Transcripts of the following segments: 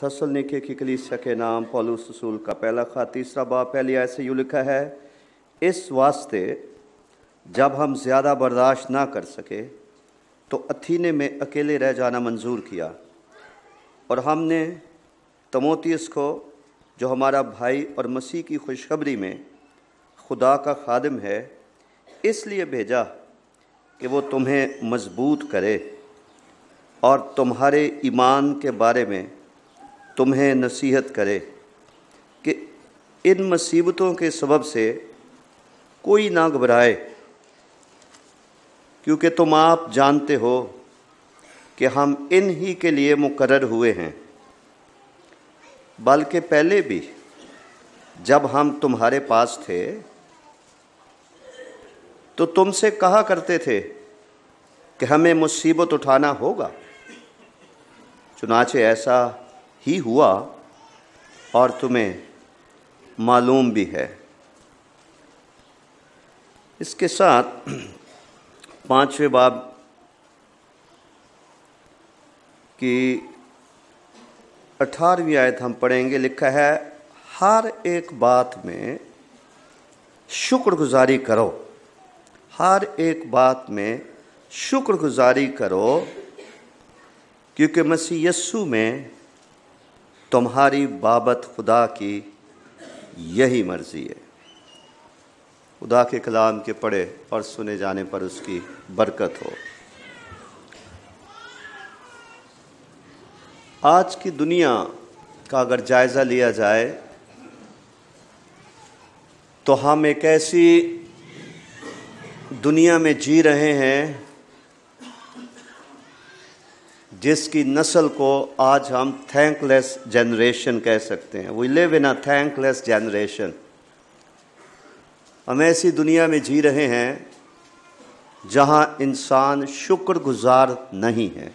تھسل نکے کی کلیسیا کے نام پولوس رسول کا پہلا خط تیسرا باب پہلی آئے سے یوں لکھا ہے، اس واسطے جب ہم زیادہ برداشت نہ کر سکے تو اتھینے میں اکیلے رہ جانا منظور کیا۔ اور ہم نے تموتیس کو، جو ہمارا بھائی اور مسیح کی خوشخبری میں خدا کا خادم ہے، اس لیے بھیجا کہ وہ تمہیں مضبوط کرے اور تمہارے ایمان کے بارے میں تمہیں نصیحت کرے کہ ان مصیبتوں کے سبب سے کوئی نہ گھبرائے، کیونکہ تم آپ جانتے ہو کہ ہم ان ہی کے لیے مقرر ہوئے ہیں۔ بلکہ پہلے بھی جب ہم تمہارے پاس تھے، تو تم سے کہا کرتے تھے کہ ہمیں مصیبت اٹھانا ہوگا۔ چنانچہ ایسا ہی ہوا اور تمہیں معلوم بھی ہے۔ اس کے ساتھ پانچویں باب کی اٹھارہویں آیت ہم پڑھیں گے، لکھا ہے، ہر ایک بات میں شکر گزاری کرو۔ ہر ایک بات میں شکر گزاری کرو، کیونکہ مسیح یسو میں تمہاری بابت خدا کی یہی مرضی ہے۔ خدا کے کلام کے پڑھے اور سنے جانے پر اس کی برکت ہو۔ آج کی دنیا کا اگر جائزہ لیا جائے تو ہم ایک ایسی دنیا میں جی رہے ہیں جس کی نسل کو آج ہم تھینک لیس جنریشن کہہ سکتے ہیں۔ وی لیو ان اے تھینک لیس جنریشن ہم ایسی دنیا میں جی رہے ہیں جہاں انسان شکر گزار نہیں ہے۔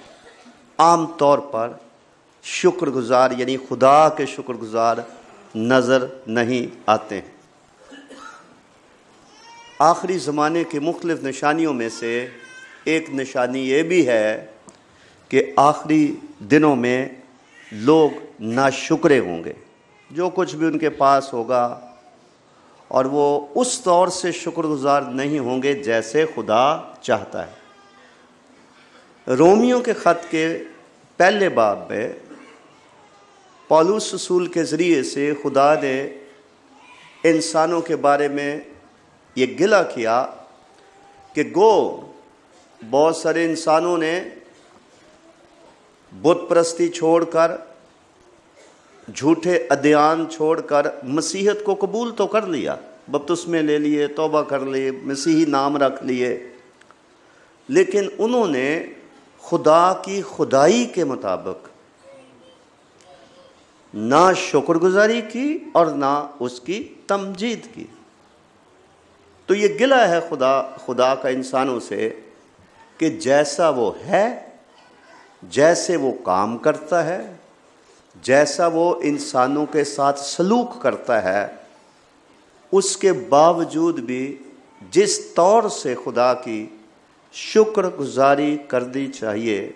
عام طور پر شکر گزار یعنی خدا کے شکر گزار نظر نہیں آتے ہیں۔ آخری زمانے کے مختلف نشانیوں میں سے ایک نشانی یہ بھی ہے کہ آخری دنوں میں لوگ ناشکرے ہوں گے۔ جو کچھ بھی ان کے پاس ہوگا اور وہ اس طور سے شکر گزار نہیں ہوں گے جیسے خدا چاہتا ہے۔ رومیوں کے خط کے پہلے باب میں پالوس اصول کے ذریعے سے خدا نے انسانوں کے بارے میں یہ گلہ کیا کہ گو، بہت سارے انسانوں نے بت پرستی چھوڑ کر، جھوٹے ادیان چھوڑ کر مسیحت کو قبول تو کر لیا بپتس میں لے لیے، توبہ کر لیے مسیحی نام رکھ لیے۔ لیکن انہوں نے خدا کی خدائی کے مطابق نہ شکر گزاری کی اور نہ اس کی تمجید کی۔ تو یہ گلہ ہے خدا خدا کا انسانوں سے کہ جیسا وہ ہے جیسے وہ کام کرتا ہے، جیسا وہ انسانوں کے ساتھ سلوک کرتا ہے، اس کے باوجود بھی جس طور سے خدا کی شکر گزاری کرنی چاہیے،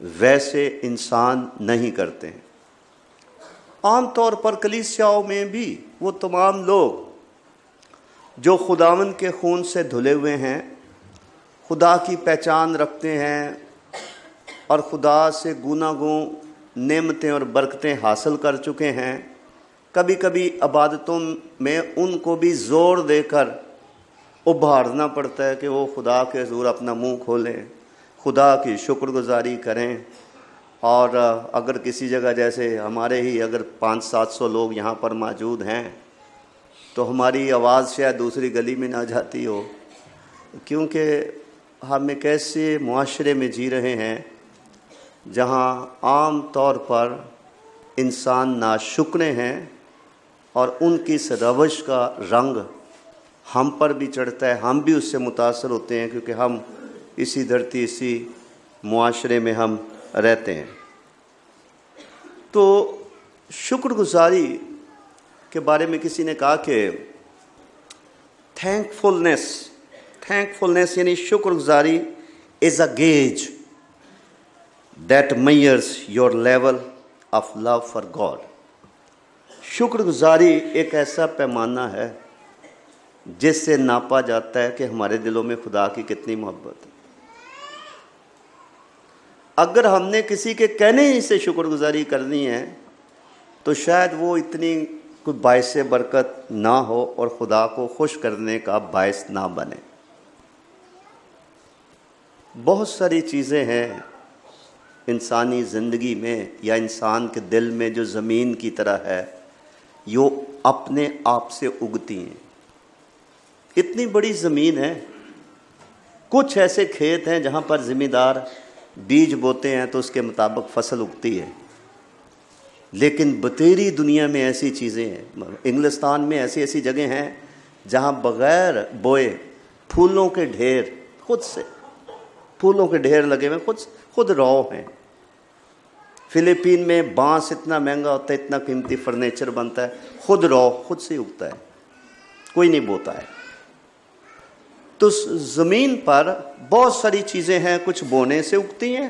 ویسے انسان نہیں کرتے ہیں۔ عام طور پر کلیسیاؤں میں بھی وہ تمام لوگ جو خداون کے خون سے دھلے ہوئے ہیں، خدا کی پہچان رکھتے ہیں اور خدا سے گناہ گوں نعمتیں اور برکتیں حاصل کر چکے ہیں۔ کبھی کبھی عبادتوں میں ان کو بھی زور دے کر ابھارنا پڑتا ہے کہ وہ خدا کے حضور اپنا منہ کھولیں، خدا کی شکر گزاری کریں۔ اور اگر کسی جگہ جیسے ہمارے ہی اگر پانچ سات سو لوگ یہاں پر موجود ہیں، تو ہماری آواز شاید دوسری گلی میں نہ جاتی ہو۔ کیونکہ ہم ایک ایسے معاشرے میں جی رہے ہیں جہاں عام طور پر انسان ناشکنے ہیں اور ان کی اس روش کا رنگ ہم پر بھی چڑھتا ہے، ہم بھی اس سے متاثر ہوتے ہیں کیونکہ ہم اسی دھرتی، اسی معاشرے میں ہم رہتے ہیں۔ تو شکر گزاری کے بارے میں کسی نے کہا کہ تھینک فلنس تھینک فلنس یعنی شکر گزاری is a gauge that measures your level of love for God شکر گزاری ایک ایسا پیمانہ ہے جس سے ناپا جاتا ہے کہ ہمارے دلوں میں خدا کی کتنی محبت ہے۔ اگر ہم نے کسی کے کہنے ہی سے شکر گزاری کرنی ہے، تو شاید وہ اتنی کوئی باعث برکت نہ ہو اور خدا کو خوش کرنے کا باعث نہ بنے۔ بہت ساری چیزیں ہیں انسانی زندگی میں یا انسان کے دل میں جو زمین کی طرح ہے یہ اپنے آپ سے اگتی ہیں۔ اتنی بڑی زمین ہے۔ کچھ ایسے کھیت ہیں جہاں پر ذمہ دار بیج بوتے ہیں تو اس کے مطابق فصل اگتی ہے۔ لیکن بتیری دنیا میں ایسی چیزیں ہیں، انگلستان میں ایسی ایسی جگہیں ہیں جہاں بغیر بوئے پھولوں کے ڈھیر، خود سے پھولوں کے ڈھیر لگے ہوئے خود خود رو ہیں۔ فلپین میں بانس اتنا مہنگا ہوتا ہے، اتنا قیمتی فرنیچر بنتا ہے۔ خود رو خود سے اگتا ہے۔ کوئی نہیں بوتا ہے۔ تو زمین پر بہت ساری چیزیں ہیں، کچھ بونے سے اگتی ہیں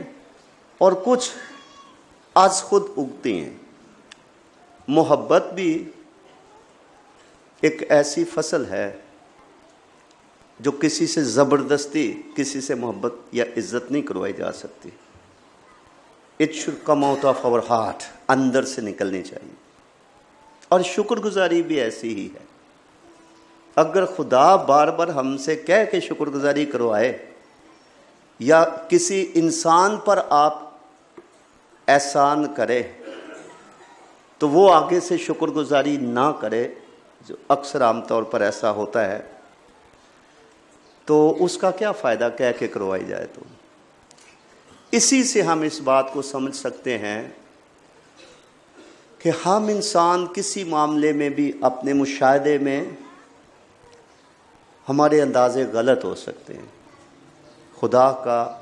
اور کچھ از خود اگتی ہیں۔ محبت بھی ایک ایسی فصل ہے جو کسی سے زبردستی، کسی سے محبت یا عزت نہیں کروائی جا سکتی۔ It should come out of our heart اندر سے نکلنی چاہیے۔ اور شکر گزاری بھی ایسی ہی ہے۔ اگر خدا بار بار ہم سے کہہ کے شکر گزاری کروائے، یا کسی انسان پر آپ احسان کرے، تو وہ آگے سے شکر گزاری نہ کرے، جو اکثر عام طور پر ایسا ہوتا ہے۔ تو اس کا کیا فائدہ کہہ کے کروائی جائے تو؟ اسی سے ہم اس بات کو سمجھ سکتے ہیں کہ ہم انسان کسی معاملے میں بھی اپنے مشاہدے میں ہمارے اندازے غلط ہو سکتے ہیں۔ خدا کا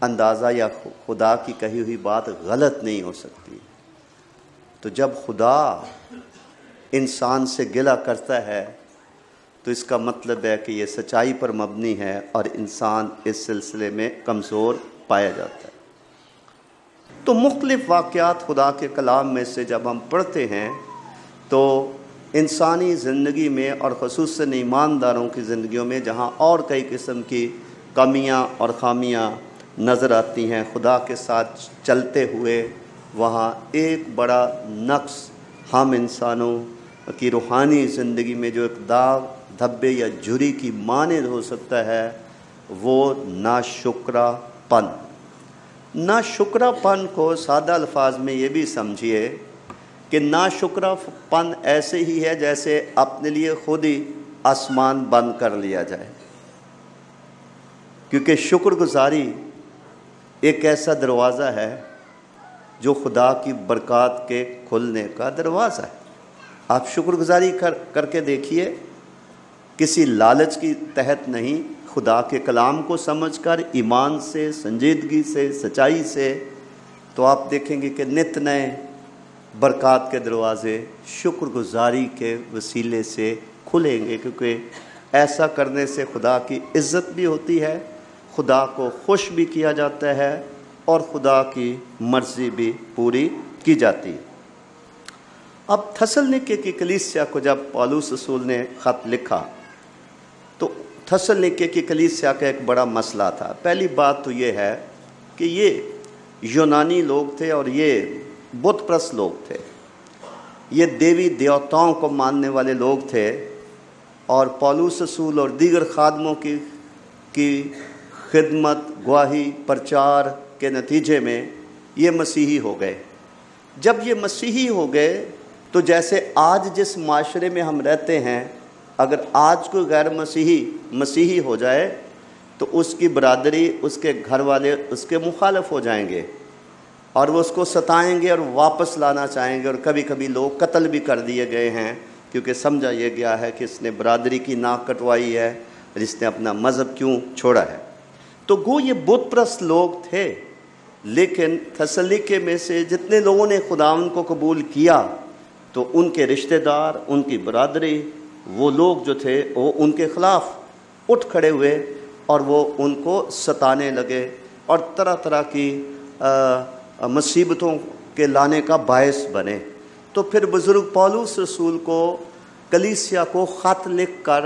اندازہ یا خدا کی کہی ہوئی بات غلط نہیں ہو سکتی۔ تو جب خدا انسان سے گلا کرتا ہے تو اس کا مطلب ہے کہ یہ سچائی پر مبنی ہے اور انسان اس سلسلے میں کمزور پایا جاتا ہے۔ تو مختلف واقعات خدا کے کلام میں سے جب ہم پڑھتے ہیں، تو انسانی زندگی میں اور خصوصاً ایمانداروں کی زندگیوں میں جہاں اور کئی قسم کی کمیاں اور خامیاں نظر آتی ہیں، خدا کے ساتھ چلتے ہوئے وہاں ایک بڑا نقص ہم انسانوں کی روحانی زندگی میں جو ایک داغ دھبے یا جھری کی مانند ہو سکتا ہے، وہ ناشکرا پن ناشکرا پن کو سادہ الفاظ میں یہ بھی سمجھیے کہ ناشکرا پن ایسے ہی ہے جیسے اپنے لیے خود ہی آسمان بند کر لیا جائے۔ کیونکہ شکر گزاری ایک ایسا دروازہ ہے جو خدا کی برکات کے کھلنے کا دروازہ ہے۔ آپ شکر گزاری کر کر کے دیکھیے۔ کسی لالچ کی تحت نہیں، خدا کے کلام کو سمجھ کر، ایمان سے، سنجیدگی سے، سچائی سے تو آپ دیکھیں گے کہ نت نئے برکات کے دروازے شکر گزاری کے وسیلے سے کھلیں گے، کیونکہ ایسا کرنے سے خدا کی عزت بھی ہوتی ہے، خدا کو خوش بھی کیا جاتا ہے اور خدا کی مرضی بھی پوری کی جاتی۔ ہے اب تھسل نکے کی کلیسیا کو جب پالوس رسول نے خط لکھا۔ تو تھسل نکے کی کلیسیا کا ایک بڑا مسئلہ تھا۔ پہلی بات تو یہ ہے کہ یہ یونانی لوگ تھے اور یہ بت پرست لوگ تھے۔ یہ دیوی دیوتاؤں کو ماننے والے لوگ تھے اور پالوس رسول اور دیگر خادموں کی کی خدمت، گواہی، پرچار کے نتیجے میں یہ مسیحی ہو گئے۔ جب یہ مسیحی ہو گئے تو جیسے آج جس معاشرے میں ہم رہتے ہیں اگر آج کوئی غیر مسیحی مسیحی ہو جائے تو اس کی برادری اس کے گھر والے اس کے مخالف ہو جائیں گے اور وہ اس کو ستائیں گے اور واپس لانا چاہیں گے اور کبھی کبھی لوگ قتل بھی کر دیے گئے ہیں کیونکہ سمجھا یہ گیا ہے کہ اس نے برادری کی ناک کٹوائی ہے اور اس نے اپنا مذہب کیوں چھوڑا ہے۔ تو گو یہ بت پرست لوگ تھے، لیکن تسلیقے میں سے جتنے لوگوں نے خدا ان کو قبول کیا، تو ان کے رشتہ دار، ان کی برادری وہ لوگ جو تھے وہ ان کے خلاف اٹھ کھڑے ہوئے اور وہ ان کو ستانے لگے اور طرح طرح کی مصیبتوں کے لانے کا باعث بنے۔ تو پھر بزرگ پولوس رسول کو، کلیسیا کو خط لکھ کر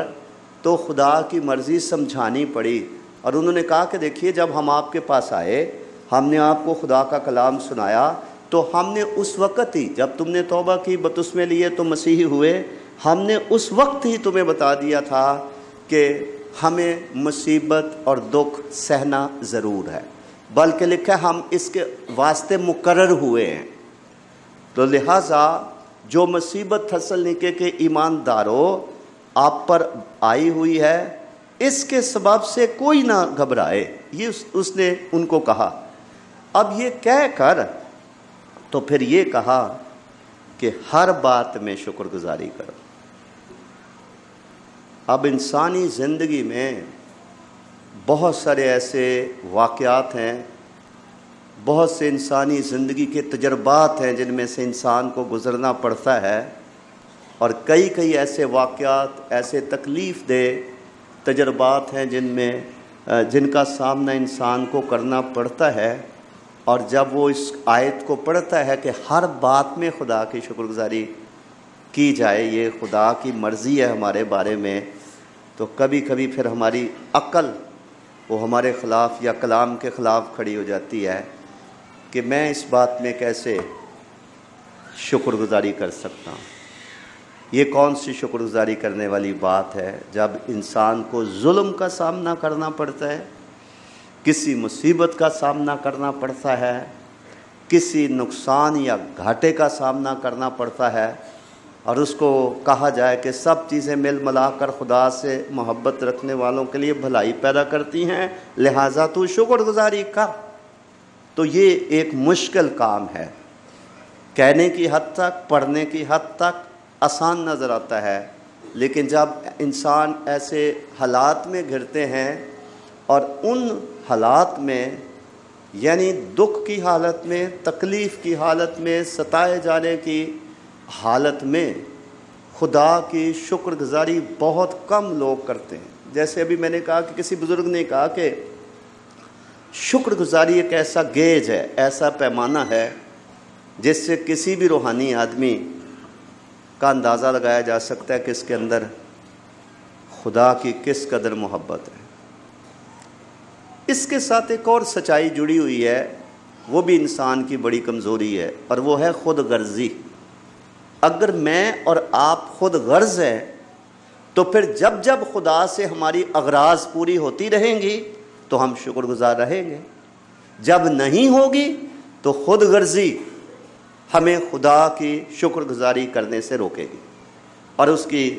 تو خدا کی مرضی سمجھانی پڑی اور انہوں نے کہا کہ دیکھیے جب ہم آپ کے پاس آئے، ہم نے آپ کو خدا کا کلام سنایا تو ہم نے اس وقت ہی، جب تم نے توبہ کی، بتس میں لیے تو مسیحی ہوئے ہم نے اس وقت ہی تمہیں بتا دیا تھا کہ ہمیں مصیبت اور دکھ سہنا ضرور ہے۔ بلکہ لکھا ہم اس کے واسطے مقرر ہوئے ہیں۔ تو لہٰذا جو مصیبت تھسل نکے کے ایمانداروں آپ پر آئی ہوئی ہے، اس کے سبب سے کوئی نہ گھبرائے۔ یہ اس نے ان کو کہا۔ اب یہ کہہ کر تو پھر یہ کہا کہ ہر بات میں شکر گزاری کرو۔ اب انسانی زندگی میں بہت سارے ایسے واقعات ہیں، بہت سے انسانی زندگی کے تجربات ہیں جن میں سے انسان کو گزرنا پڑتا ہے۔ اور کئی کئی ایسے واقعات، ایسے تکلیف دہ تجربات ہیں جن میں، جن کا سامنا انسان کو کرنا پڑتا ہے۔ اور جب وہ اس آیت کو پڑھتا ہے کہ ہر بات میں خدا کی شکر گزاری کی جائے، یہ خدا کی مرضی ہے ہمارے بارے میں۔ تو کبھی کبھی پھر ہماری عقل وہ ہمارے خلاف یا کلام کے خلاف کھڑی ہو جاتی ہے کہ میں اس بات میں کیسے شکر گزاری کر سکتا ہوں۔ یہ کون سی شکر گزاری کرنے والی بات ہے جب انسان کو ظلم کا سامنا کرنا پڑتا ہے، کسی مصیبت کا سامنا کرنا پڑتا ہے، کسی نقصان یا گھاٹے کا سامنا کرنا پڑتا ہے اور اس کو کہا جائے کہ سب چیزیں مل ملا کر خدا سے محبت رکھنے والوں کے لیے بھلائی پیدا کرتی ہیں، لہٰذا تو شکر گزاری کر۔ تو یہ ایک مشکل کام ہے۔ کہنے کی حد تک، پڑھنے کی حد تک آسان نظر آتا ہے، لیکن جب انسان ایسے حالات میں گھرتے ہیں اور ان حالات میں یعنی دکھ کی حالت میں، تکلیف کی حالت میں، ستائے جانے کی حالت میں خدا کی شکر گزاری بہت کم لوگ کرتے ہیں۔ جیسے ابھی میں نے کہا کہ کسی بزرگ نے کہا کہ شکر گزاری ایک ایسا گیج ہے، ایسا پیمانہ ہے جس سے کسی بھی روحانی آدمی کا اندازہ لگایا جا سکتا ہے کہ اس کے اندر خدا کی کس قدر محبت ہے۔ اس کے ساتھ ایک اور سچائی جڑی ہوئی ہے، وہ بھی انسان کی بڑی کمزوری ہے اور وہ ہے خود غرضی۔ اگر میں اور آپ خود غرض ہیں، تو پھر جب جب خدا سے ہماری اغراض پوری ہوتی رہیں گی، تو ہم شکر گزار رہیں گے۔ جب نہیں ہوگی، تو خود غرضی ہمیں خدا کی شکر گزاری کرنے سے روکے گی۔ اور اس کی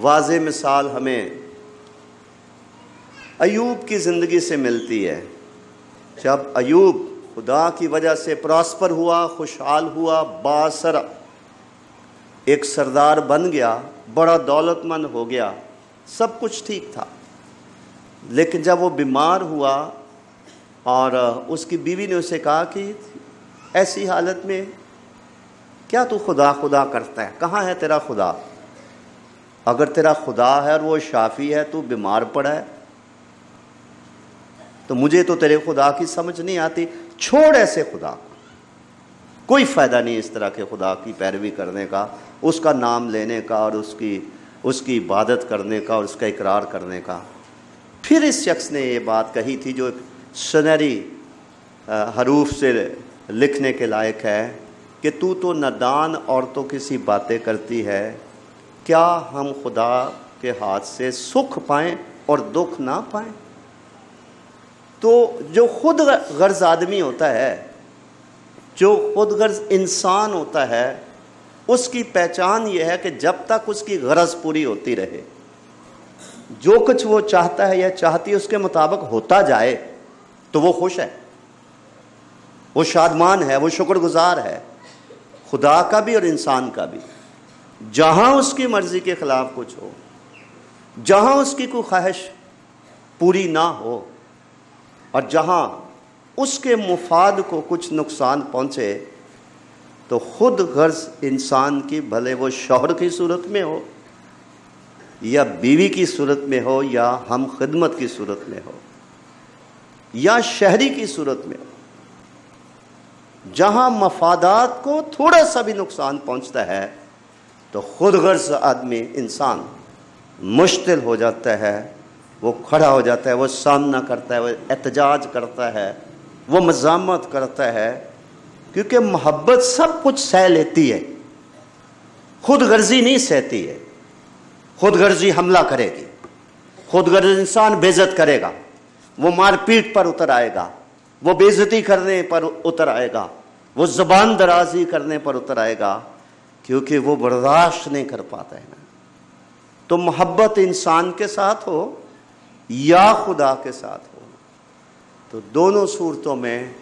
واضح مثال ہمیں ایوب کی زندگی سے ملتی ہے۔ جب ایوب خدا کی وجہ سے پراسپر ہوا، خوشحال ہوا باثر ایک سردار بن گیا، بڑا دولت مند ہو گیا، سب کچھ ٹھیک تھا۔ لیکن جب وہ بیمار ہوا اور اس کی بیوی نے اسے کہا کہ ایسی حالت میں کیا تو خدا خدا کرتا ہے؟ کہاں ہے تیرا خدا؟ اگر تیرا خدا ہے اور وہ شافی ہے تو بیمار پڑا ہے۔ تو مجھے تو تیرے خدا کی سمجھ نہیں آتی، چھوڑ ایسے خدا کوئی فائدہ نہیں اس طرح کے خدا کی پیروی کرنے کا، اس کا نام لینے کا اور اس کی اس کی عبادت کرنے کا اور اس کا اقرار کرنے کا۔ پھر اس شخص نے یہ بات کہی تھی جو سنہری حروف سے لکھنے کے لائق ہے کہ تو تو ندان عورتوں کی سی باتیں کرتی ہے، کیا ہم خدا کے ہاتھ سے سکھ پائیں اور دکھ نہ پائیں؟ تو جو خود غرض آدمی ہوتا ہے جو خود غرض انسان ہوتا ہے، اس کی پہچان یہ ہے کہ جب تک اس کی غرض پوری ہوتی رہے، جو کچھ وہ چاہتا ہے یا چاہتی ہے، اس کے مطابق ہوتا جائے، تو وہ خوش ہے۔ وہ شادمان ہے، وہ شکر گزار ہے، خدا کا بھی اور انسان کا بھی۔ جہاں اس کی مرضی کے خلاف کچھ ہو، جہاں اس کی کوئی خواہش پوری نہ ہو، اور جہاں اس کے مفاد کو کچھ نقصان پہنچے تو خود غرض انسان کی بھلے وہ شوہر کی صورت میں ہو، یا بیوی کی صورت میں ہو، یا ہم خدمت کی صورت میں ہو، یا شہری کی صورت میں ہو۔ جہاں مفادات کو تھوڑا سا بھی نقصان پہنچتا ہے تو خود غرض آدمی انسان مشتل ہو جاتا ہے، وہ کھڑا ہو جاتا ہے، وہ سامنا کرتا ہے، وہ احتجاج کرتا ہے۔ وہ مزامت کرتا ہے کیونکہ محبت سب کچھ سہ لیتی ہے۔ خود غرضی نہیں سہتی ہے۔ خود غرضی حملہ کرے گی۔ خود غرض انسان بےزت کرے گا۔ وہ مار پیٹ پر اتر آئے گا۔ وہ بےزتی کرنے پر اتر آئے گا۔ وہ زبان درازی کرنے پر اتر آئے گا۔ کیونکہ وہ برداشت نہیں کر پاتا ہے نا۔ تو محبت انسان کے ساتھ ہو یا خدا کے ساتھ۔ تو دونوں صورتوں میں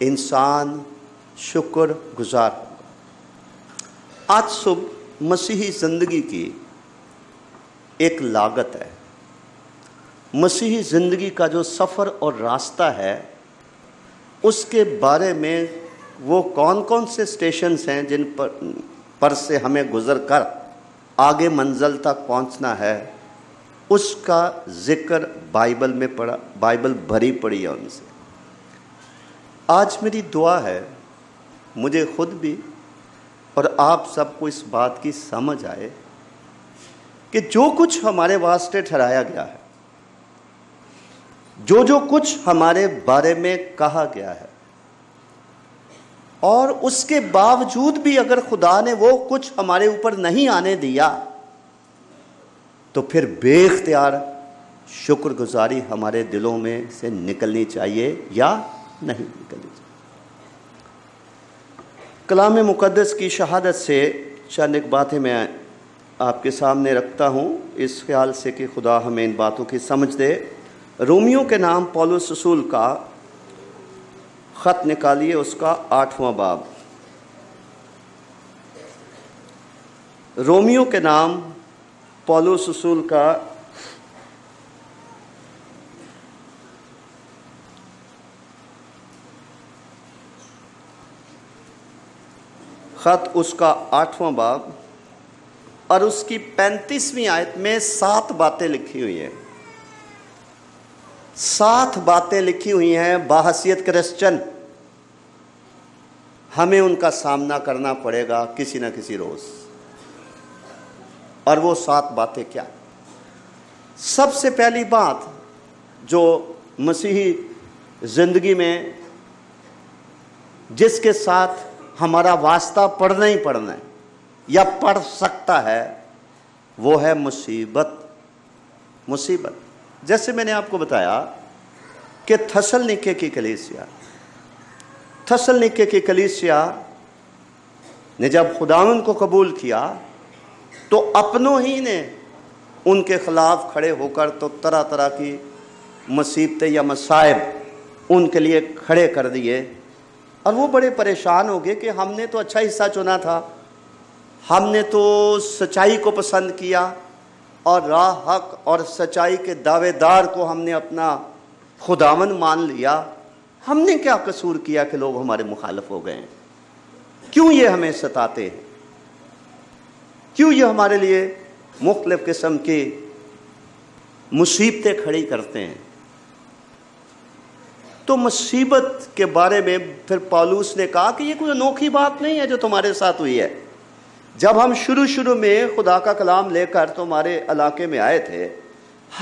انسان شکر گزار ہوگا۔ آج صبح مسیحی زندگی کی ایک لاگت ہے۔ مسیحی زندگی کا جو سفر اور راستہ ہے، اس کے بارے میں وہ کون کون سے اسٹیشنس ہیں جن پر پر سے ہمیں گزر کر آگے منزل تک پہنچنا ہے۔ اس کا ذکر بائبل میں پڑھا بائبل بھری پڑی ہے ان سے۔ آج میری دعا ہے، مجھے خود بھی اور آپ سب کو اس بات کی سمجھ آئے کہ جو کچھ ہمارے واسطے ٹھہرایا گیا ہے، جو جو کچھ ہمارے بارے میں کہا گیا ہے، اور اس کے باوجود بھی اگر خدا نے وہ کچھ ہمارے اوپر نہیں آنے دیا تو پھر بے اختیار شکر گزاری ہمارے دلوں میں سے نکلنی چاہیے یا نہیں نکلنی چاہیے؟ کلام مقدس کی شہادت سے چند ایک باتیں میں آپ کے سامنے رکھتا ہوں۔ اس خیال سے کہ خدا ہمیں ان باتوں کی سمجھ دے۔ رومیو کے نام پولو سسول کا خط نکالیے، اس کا آٹھواں باب۔ رومیو کے نام پولو سسول کا خط اس کا آٹھواں باب اور اس کی پینتیسویں آیت میں سات باتیں لکھی ہوئی ہیں۔ سات باتیں لکھی ہوئی ہیں باحثیت کرسچن۔ ہمیں ان کا سامنا کرنا پڑے گا کسی نہ کسی روز۔ اور وہ سات باتیں کیا؟ سب سے پہلی بات جو مسیحی زندگی میں جس کے ساتھ ہمارا واسطہ پڑھنا ہی پڑھنا ہے یا پڑھ سکتا ہے، وہ ہے مصیبت۔ مصیبت۔ جیسے میں نے آپ کو بتایا کہ تھسل نکے کی کلیسیا۔ تھسل نکے کی کلیسیا نے جب خداون کو قبول کیا تو اپنوں ہی نے ان کے خلاف کھڑے ہو کر تو طرح طرح کی مصیبتیں یا مصائب ان کے لیے کھڑے کر دیے۔ اور وہ بڑے پریشان ہو گئے کہ ہم نے تو اچھا حصہ چنا تھا۔ ہم نے تو سچائی کو پسند کیا اور راہ حق اور سچائی کے دعوے دار کو ہم نے اپنا خداون مان لیا۔ ہم نے کیا قصور کیا کہ لوگ ہمارے مخالف ہو گئے ہیں؟ کیوں یہ ہمیں ستاتے ہیں؟ کیوں یہ ہمارے لیے مختلف قسم کی مصیبتیں کھڑی کرتے ہیں؟ تو مصیبت کے بارے میں پھر پالوس نے کہا کہ یہ کوئی انوکھی بات نہیں ہے جو تمہارے ساتھ ہوئی ہے۔ جب ہم شروع شروع میں خدا کا کلام لے کر تمہارے علاقے میں آئے تھے،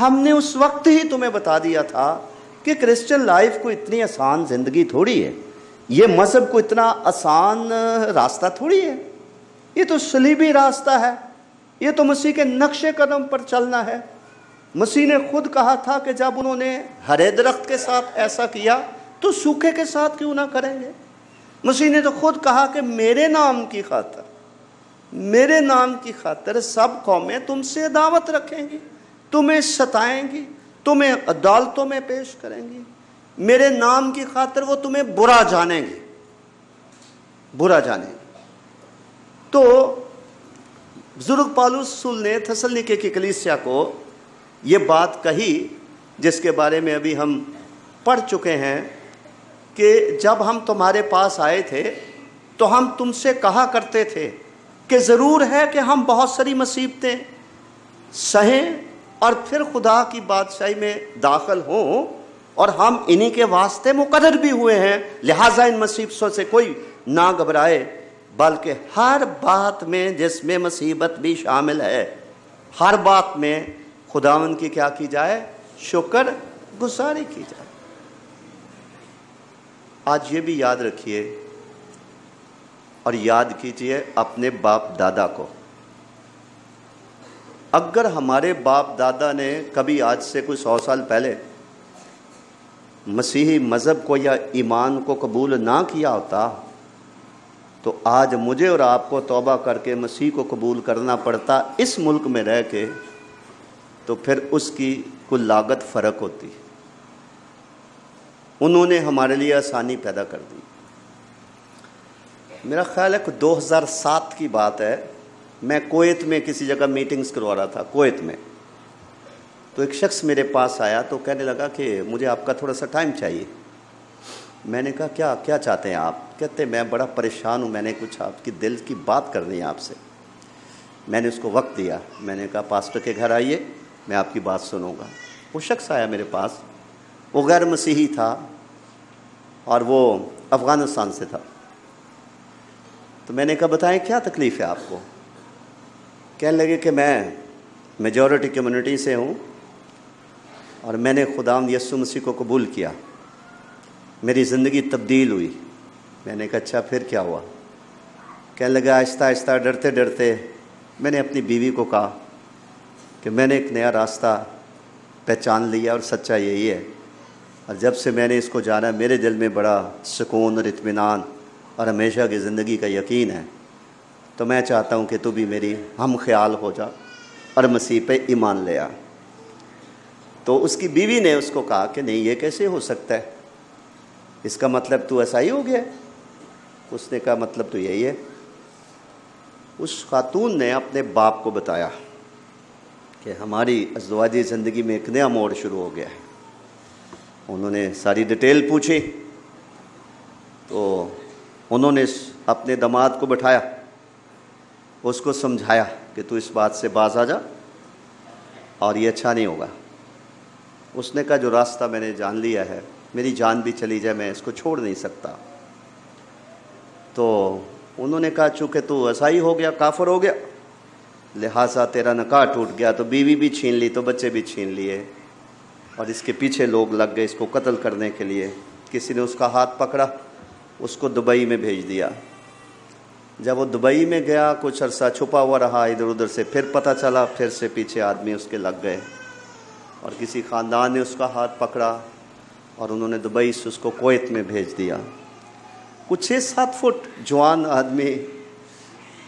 ہم نے اس وقت ہی تمہیں بتا دیا تھا کہ کرسچن لائف کو اتنی آسان زندگی تھوڑی ہے، یہ مذہب کو اتنا آسان راستہ تھوڑی ہے۔ یہ تو سلیبی راستہ ہے۔ یہ تو مسیح کے نقش قدم پر چلنا ہے۔ مسیح نے خود کہا تھا کہ جب انہوں نے ہرے درخت کے ساتھ ایسا کیا، تو سوکھے کے ساتھ کیوں نہ کریں گے؟ مسیح نے تو خود کہا کہ میرے نام کی خاطر، میرے نام کی خاطر سب قومیں تم سے دعوت رکھیں گی، تمہیں ستائیں گی، تمہیں عدالتوں میں پیش کریں گی۔ میرے نام کی خاطر وہ تمہیں برا جانیں گے۔ برا جانیں گے۔ تو بزرگ پالو سل نے تھسلنکے کی کلیسیا کو یہ بات کہی، جس کے بارے میں ابھی ہم پڑھ چکے ہیں کہ جب ہم تمہارے پاس آئے تھے تو ہم تم سے کہا کرتے تھے کہ ضرور ہے کہ ہم بہت ساری مصیبتیں سہیں اور پھر خدا کی بادشاہی میں داخل ہوں اور ہم انہی کے واسطے مقرر بھی ہوئے ہیں، لہٰذا ان مصیبتوں سے کوئی نہ گھبرائے۔ بلکہ ہر بات میں جس میں مصیبت بھی شامل ہے، ہر بات میں خداون کی کیا کی جائے؟ شکر گزاری کی جائے۔ آج یہ بھی یاد رکھیے اور یاد کیجیے اپنے باپ دادا کو۔ اگر ہمارے باپ دادا نے کبھی آج سے کوئی سو سال پہلے مسیحی مذہب کو یا ایمان کو قبول نہ کیا ہوتا تو آج مجھے اور آپ کو توبہ کر کے مسیح کو قبول کرنا پڑتا اس ملک میں رہ کے، تو پھر اس کی کل لاگت فرق ہوتی۔ انہوں نے ہمارے لیے آسانی پیدا کر دی۔ میرا خیال ہے کہ دو ہزار سات کی بات ہے۔ میں کویت میں کسی جگہ میٹنگز کروا رہا تھا، کویت میں۔ تو ایک شخص میرے پاس آیا تو کہنے لگا کہ مجھے آپ کا تھوڑا سا ٹائم چاہیے۔ میں نے کہا، کیا کیا چاہتے ہیں آپ؟ کہتے، میں بڑا پریشان ہوں، میں نے کچھ آپ کی دل کی بات کرنی ہے آپ سے. میں نے اس کو وقت دیا، میں نے کہا، پاسٹر کے گھر آئیے، میں آپ کی بات سنوں گا. وہ شخص آیا میرے پاس، وہ غیر مسیحی تھا اور وہ افغانستان سے تھا۔ تو میں نے کہا، بتائیں، کیا تکلیف ہے آپ کو؟ کہنے لگے کہ میں میجورٹی کمیونٹی سے ہوں اور میں نے خدا یسو مسیح کو قبول کیا۔ میری زندگی تبدیل ہوئی۔ میں نے کہا اچھا پھر کیا ہوا؟ کہنے لگا، آہستہ آہستہ، ڈرتے ڈرتے میں نے اپنی بیوی کو کہا کہ میں نے ایک نیا راستہ پہچان لیا اور سچا یہی ہے۔ اور جب سے میں نے اس کو جانا، میرے دل میں بڑا سکون اور اطمینان اور ہمیشہ کی زندگی کا یقین ہے۔ تو میں چاہتا ہوں کہ تو بھی میری ہم خیال ہو جا اور مسیح پہ ایمان لیا تو اس کی بیوی نے اس کو کہا کہ نہیں، یہ کیسے ہو سکتا ہے؟ اس کا مطلب تو ایسا ہی ہو گیا اس نے کہا مطلب تو یہی ہے۔ اس خاتون نے اپنے باپ کو بتایا کہ ہماری ازدواجی زندگی میں ایک نیا موڑ شروع ہو گیا ہے۔ انہوں نے ساری ڈیٹیل پوچھی۔ تو انہوں نے اپنے دماد کو بٹھایا۔ اس کو سمجھایا کہ تو اس بات سے باز آ جا اور یہ اچھا نہیں ہوگا۔ اس نے کہا، جو راستہ میں نے جان لیا ہے میری جان بھی چلی جائے، میں اس کو چھوڑ نہیں سکتا۔ تو انہوں نے کہا، چونکہ تو عیسائی ہو گیا، کافر ہو گیا، لہٰذا تیرا نکاح ٹوٹ گیا، تو بیوی بھی چھین لی، تو بچے بھی چھین لیے۔ اور اس کے پیچھے لوگ لگ گئے اس کو قتل کرنے کے لیے۔ کسی نے اس کا ہاتھ پکڑا، اس کو دبئی میں بھیج دیا۔ جب وہ دبئی میں گیا، کچھ عرصہ چھپا ہوا رہا، ادھر ادھر سے پھر پتہ چلا، پھر سے پیچھے آدمی اس کے لگ گئے۔ اور کسی خاندان نے اس کا ہاتھ پکڑا۔ اور انہوں نے دبئی سے اس کو کویت میں بھیج دیا۔ کچھ چھ سات فٹ جوان آدمی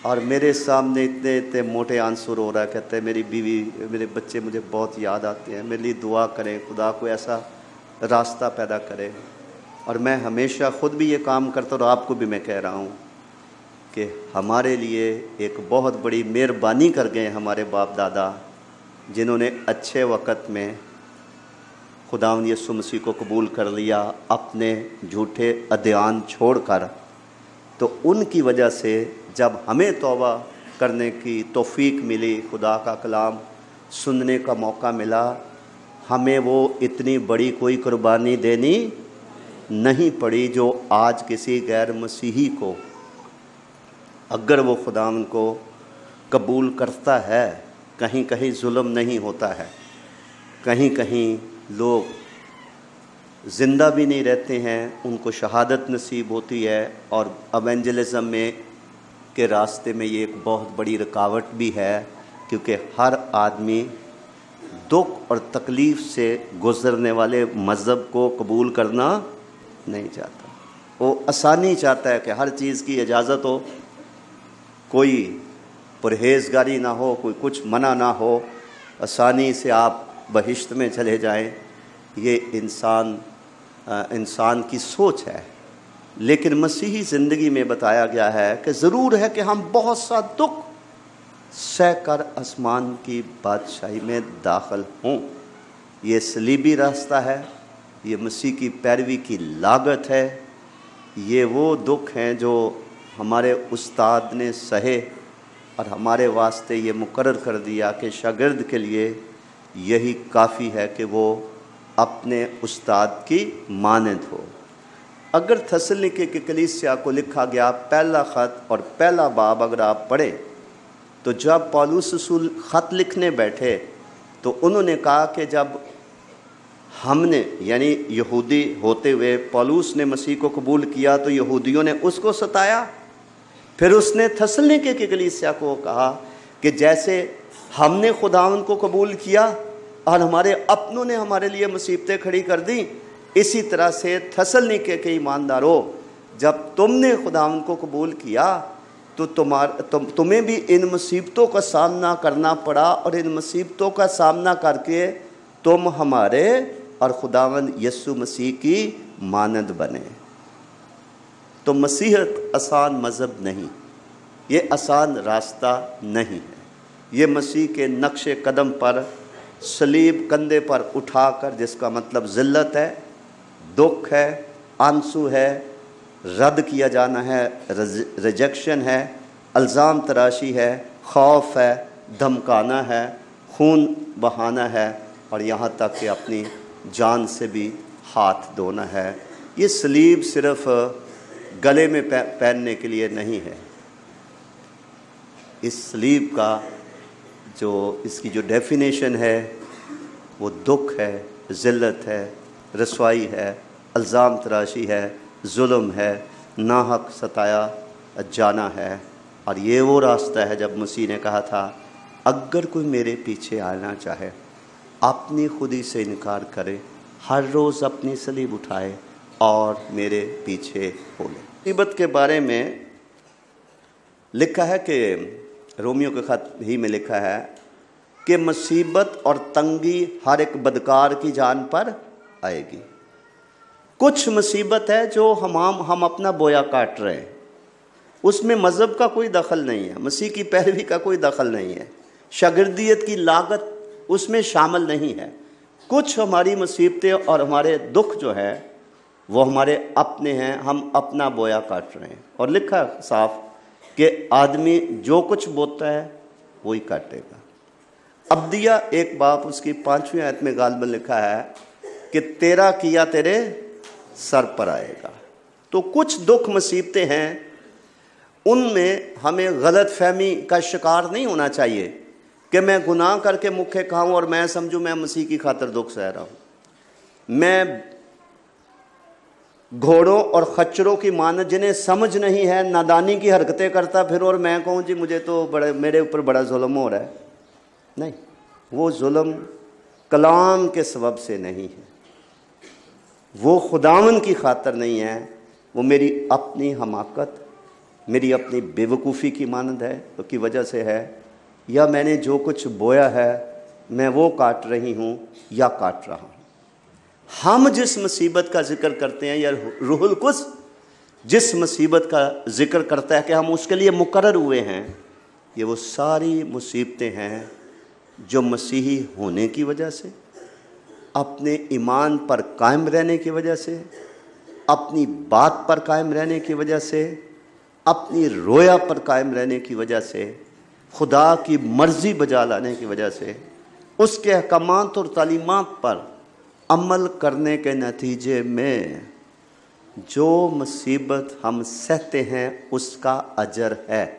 اور میرے سامنے اتنے اتنے موٹے آنسر ہو رہا کہتے ہیں، میری بیوی، میرے بچے مجھے بہت یاد آتے ہیں، میرے لیے دعا کریں، خدا کو ایسا راستہ پیدا کرے۔ اور میں ہمیشہ خود بھی یہ کام کرتا ہوں اور آپ کو بھی میں کہہ رہا ہوں کہ ہمارے لیے ایک بہت بڑی مہربانی کر گئے ہمارے باپ دادا، جنہوں نے اچھے وقت میں خدا یسو مسیح کو قبول کر لیا، اپنے جھوٹے ادیان چھوڑ کر، تو ان کی وجہ سے جب ہمیں توبہ کرنے کی توفیق ملی، خدا کا کلام سننے کا موقع ملا، ہمیں وہ اتنی بڑی کوئی قربانی دینی نہیں پڑی جو آج کسی غیر مسیحی کو، اگر وہ خدا ان کو قبول کرتا ہے، کہیں کہیں ظلم نہیں ہوتا ہے، کہیں کہیں لوگ زندہ بھی نہیں رہتے ہیں، ان کو شہادت نصیب ہوتی ہے اور اوینجلزم میں کے راستے میں یہ ایک بہت بڑی رکاوٹ بھی ہے، کیونکہ ہر آدمی دکھ اور تکلیف سے گزرنے والے مذہب کو قبول کرنا نہیں چاہتا۔ وہ آسانی چاہتا ہے کہ ہر چیز کی اجازت ہو، کوئی پرہیزگاری نہ ہو، کوئی کچھ منع نہ ہو۔ آسانی سے آپ بہشت میں چلے جائیں، یہ انسان انسان کی سوچ ہے۔ لیکن مسیحی زندگی میں بتایا گیا ہے کہ ضرور ہے کہ ہم بہت سا دکھ سہ کر آسمان کی بادشاہی میں داخل ہوں۔ یہ سلیبی راستہ ہے، یہ مسیح کی پیروی کی لاگت ہے۔ یہ وہ دکھ ہیں جو ہمارے استاد نے سہے اور ہمارے واسطے یہ مقرر کر دیا کہ شاگرد کے لیے یہی کافی ہے کہ وہ اپنے استاد کی مانند ہو۔ اگر تھسلنکے کے کلیسیا کو لکھا گیا پہلا خط اور پہلا باب اگر آپ پڑھیں، تو جب پالوس رسول خط لکھنے بیٹھے، تو انہوں نے کہا کہ جب ہم نے یعنی یہودی ہوتے ہوئے پالوس نے مسیح کو قبول کیا تو یہودیوں نے اس کو ستایا۔ پھر اس نے تھسلنے کے کلیسیا کو کہا کہ جیسے ہم نے خداون کو قبول کیا اور ہمارے اپنوں نے ہمارے لیے مصیبتیں کھڑی کر دیں۔ اسی طرح سے تھسلنے کے ایمانداروں جب تم نے خداون کو قبول کیا، تو تمہار تمہیں بھی ان مصیبتوں کا سامنا کرنا پڑا اور ان مصیبتوں کا سامنا کر کے تم ہمارے اور خداون یسو مسیح کی مانند بنے۔ تو مسیحت آسان مذہب نہیں، یہ آسان راستہ نہیں۔ یہ مسیح کے نقش قدم پر سلیب کندھے پر اٹھا کر، جس کا مطلب ذلت ہے، دکھ ہے، آنسو ہے، رد کیا جانا ہے ریجیکشن ہے، الزام تراشی ہے، خوف ہے، دھمکانا ہے، خون بہانا ہے، اور یہاں تک کہ اپنی جان سے بھی ہاتھ دھونا ہے۔ یہ سلیب صرف گلے میں پہننے کے لیے نہیں ہے۔ اس سلیب کا جو اس کی جو ڈیفینیشن ہے، وہ دکھ ہے، ذلت ہے، رسوائی ہے، الزام تراشی ہے، ظلم ہے، ناحق ستایا جانا ہے۔ اور یہ وہ راستہ ہے جب مسیح نے کہا تھا، اگر کوئی میرے پیچھے آنا چاہے، اپنی خودی سے انکار کرے، ہر روز اپنی سلیب اٹھائے اور میرے پیچھے ہو لے مصیبت کے بارے میں لکھا ہے کہ رومیو کے خط ہی میں لکھا ہے کہ مصیبت اور تنگی ہر ایک بدکار کی جان پر آئے گی۔ کچھ مصیبت ہے جو ہم ہم اپنا بویا کاٹ رہے ہیں۔ اس میں مذہب کا کوئی دخل نہیں ہے، مسیح کی پیروی کا کوئی دخل نہیں ہے۔ شاگردیت کی لاگت اس میں شامل نہیں ہے۔ کچھ ہماری مصیبتیں اور ہمارے دکھ جو ہے، وہ ہمارے اپنے ہیں، ہم اپنا بویا کاٹ رہے ہیں۔ اور لکھا صاف کہ آدمی جو کچھ بوتا ہے وہی کاٹے گا۔ ابدیہ ایک باپ اس کی پانچویں آیت میں غالباً لکھا ہے کہ تیرا کیا تیرے سر پر آئے گا۔ تو کچھ دکھ مصیبتیں ہیں، ان میں ہمیں غلط فہمی کا شکار نہیں ہونا چاہیے کہ میں گناہ کر کے مکھے کھاؤں اور میں سمجھوں میں مسیح کی خاطر دکھ سہ رہا ہوں۔ میں گھوڑوں اور خچروں کی مانت جنہیں سمجھ نہیں ہے، نادانی کی حرکتیں کرتا پھر اور میں کہوں جی مجھے تو بڑے، میرے اوپر بڑا ظلم ہو رہا ہے۔ نہیں، وہ ظلم کلام کے سبب سے نہیں ہے۔ وہ خداون کی خاطر نہیں ہے۔ وہ میری اپنی حماقت، میری اپنی بے وقوفی کی مانند ہے کی وجہ سے ہے۔ یا میں نے جو کچھ بویا ہے، میں وہ کاٹ رہی ہوں یا کاٹ رہا ہوں۔ ہم جس مصیبت کا ذکر کرتے ہیں یا روح القس جس مصیبت کا ذکر کرتا ہے کہ ہم اس کے لیے مقرر ہوئے ہیں، یہ وہ ساری مصیبتیں ہیں جو مسیحی ہونے کی وجہ سے، اپنے ایمان پر قائم رہنے کی وجہ سے، اپنی بات پر قائم رہنے کی وجہ سے، اپنی رویا پر قائم رہنے کی وجہ سے، خدا کی مرضی بجا لانے کی وجہ سے، اس کے احکامات اور تعلیمات پر عمل کرنے کے نتیجے میں جو مصیبت ہم سہتے ہیں، اس کا اجر ہے۔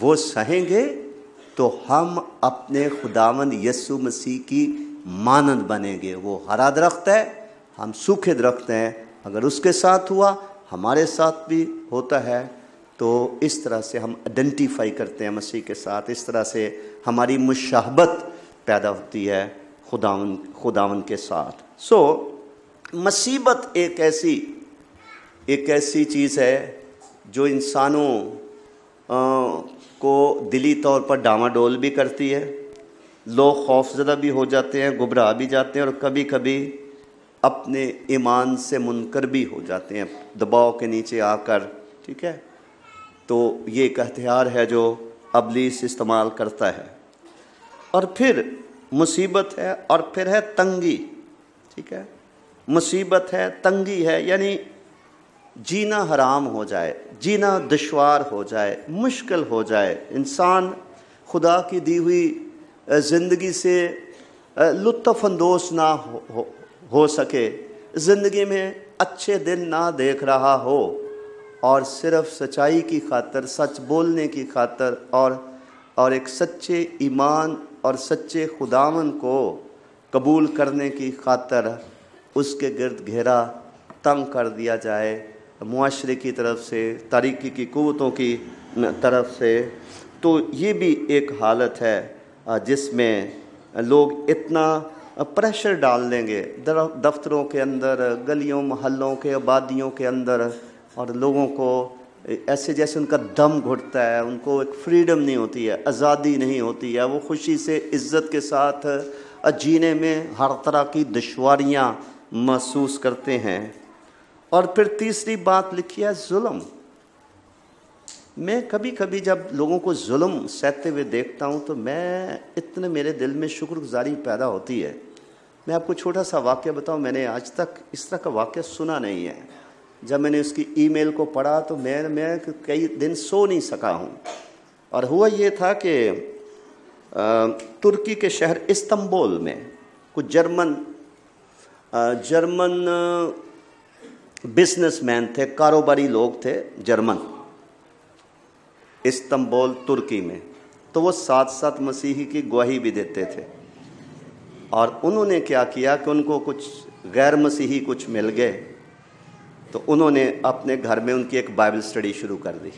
وہ سہیں گے تو ہم اپنے خداون یسو مسیح کی مانند بنیں گے۔ وہ ہرا درخت ہے، ہم سوکھے درخت ہیں۔ اگر اس کے ساتھ ہوا، ہمارے ساتھ بھی ہوتا ہے۔ تو اس طرح سے ہم آئیڈینٹیفائی کرتے ہیں مسیح کے ساتھ۔ اس طرح سے ہماری مشابت پیدا ہوتی ہے۔ خداون خداون کے ساتھ۔ سو مصیبت ایک ایسی ایک ایسی چیز ہے جو انسانوں کو دلی طور پر ڈاما ڈول بھی کرتی ہے۔ لوگ خوف زدہ بھی ہو جاتے ہیں گبراہ بھی جاتے ہیں اور کبھی کبھی اپنے ایمان سے منکر بھی ہو جاتے ہیں۔ دباؤ کے نیچے آ کر، ٹھیک ہے؟ تو یہ ایک ہتھیار ہے جو ابلیس استعمال کرتا ہے۔ اور پھر مصیبت ہے اور پھر ہے تنگی، ٹھیک ہے؟ مصیبت ہے، تنگی ہے یعنی جینا حرام ہو جائے، جینا دشوار ہو جائے، مشکل ہو جائے۔ انسان خدا کی دی ہوئی زندگی سے لطف اندوز نہ ہو ہو سکے۔ زندگی میں اچھے دن نہ دیکھ رہا ہو، اور صرف سچائی کی خاطر، سچ بولنے کی خاطر، اور اور ایک سچے ایمان اور سچے خداون کو قبول کرنے کی خاطر اس کے گرد گھیرا تنگ کر دیا جائے۔ معاشرے کی طرف سے تاریخی کی قوتوں کی طرف سے۔ تو یہ بھی ایک حالت ہے جس میں لوگ اتنا پریشر ڈال دیں گے۔ دفتروں کے اندر، گلیوں، محلوں کے آبادیوں کے اندر اور لوگوں کو ایسے جیسے ان کا دم گھٹتا ہے، ان کو ایک فریڈم نہیں ہوتی ہے، آزادی نہیں ہوتی ہے، وہ خوشی سے، عزت کے ساتھ جینے میں ہر طرح کی دشواریاں محسوس کرتے ہیں۔ اور پھر تیسری بات لکھی ہے، ظلم۔ میں کبھی کبھی جب لوگوں کو ظلم سہتے ہوئے دیکھتا ہوں تو میں اتنے میرے دل میں شکر گزاری پیدا ہوتی ہے۔ میں آپ کو چھوٹا سا واقعہ بتاؤں، میں نے آج تک اس طرح کا واقعہ سنا نہیں ہے۔ جب میں نے اس کی ای میل کو پڑھا تو میں میں کئی دن سو نہیں سکا ہوں۔ اور ہوا یہ تھا کہ ترکی کے شہر استنبول میں کچھ جرمن جرمن بزنس مین تھے، کاروباری لوگ تھے جرمن۔ استنبول، ترکی میں۔ تو وہ ساتھ ساتھ مسیحی کی گواہی بھی دیتے تھے۔ اور انہوں نے کیا کیا کہ ان کو کچھ غیر مسیحی کچھ مل گئے۔ تو انہوں نے اپنے گھر میں ان کی ایک بائبل سٹڈی شروع کر دی۔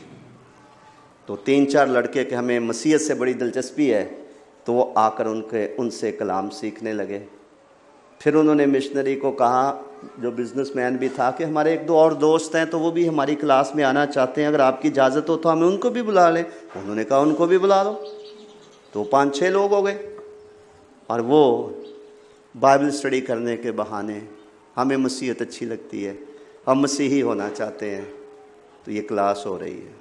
تو تین چار لڑکے کہ ہمیں مسیحت سے بڑی دلچسپی ہے، تو وہ آ کر ان کے، ان سے کلام سیکھنے لگے۔ پھر انہوں نے مشنری کو کہا، جو بزنس مین بھی تھا، کہ ہمارے ایک دو اور دوست ہیں، تو وہ بھی ہماری کلاس میں آنا چاہتے ہیں۔ اگر آپ کی اجازت ہو تو ہمیں ان کو بھی بلا لیں۔ انہوں نے کہا، ان کو بھی بلا لو۔ تو پانچ چھ لوگ ہو گئے۔ اور وہ بائبل اسٹڈی کرنے کے بہانے ہمیں مسیحت اچھی لگتی ہے۔ ہم مسیحی ہونا چاہتے ہیں۔ تو یہ کلاس ہو رہی ہے۔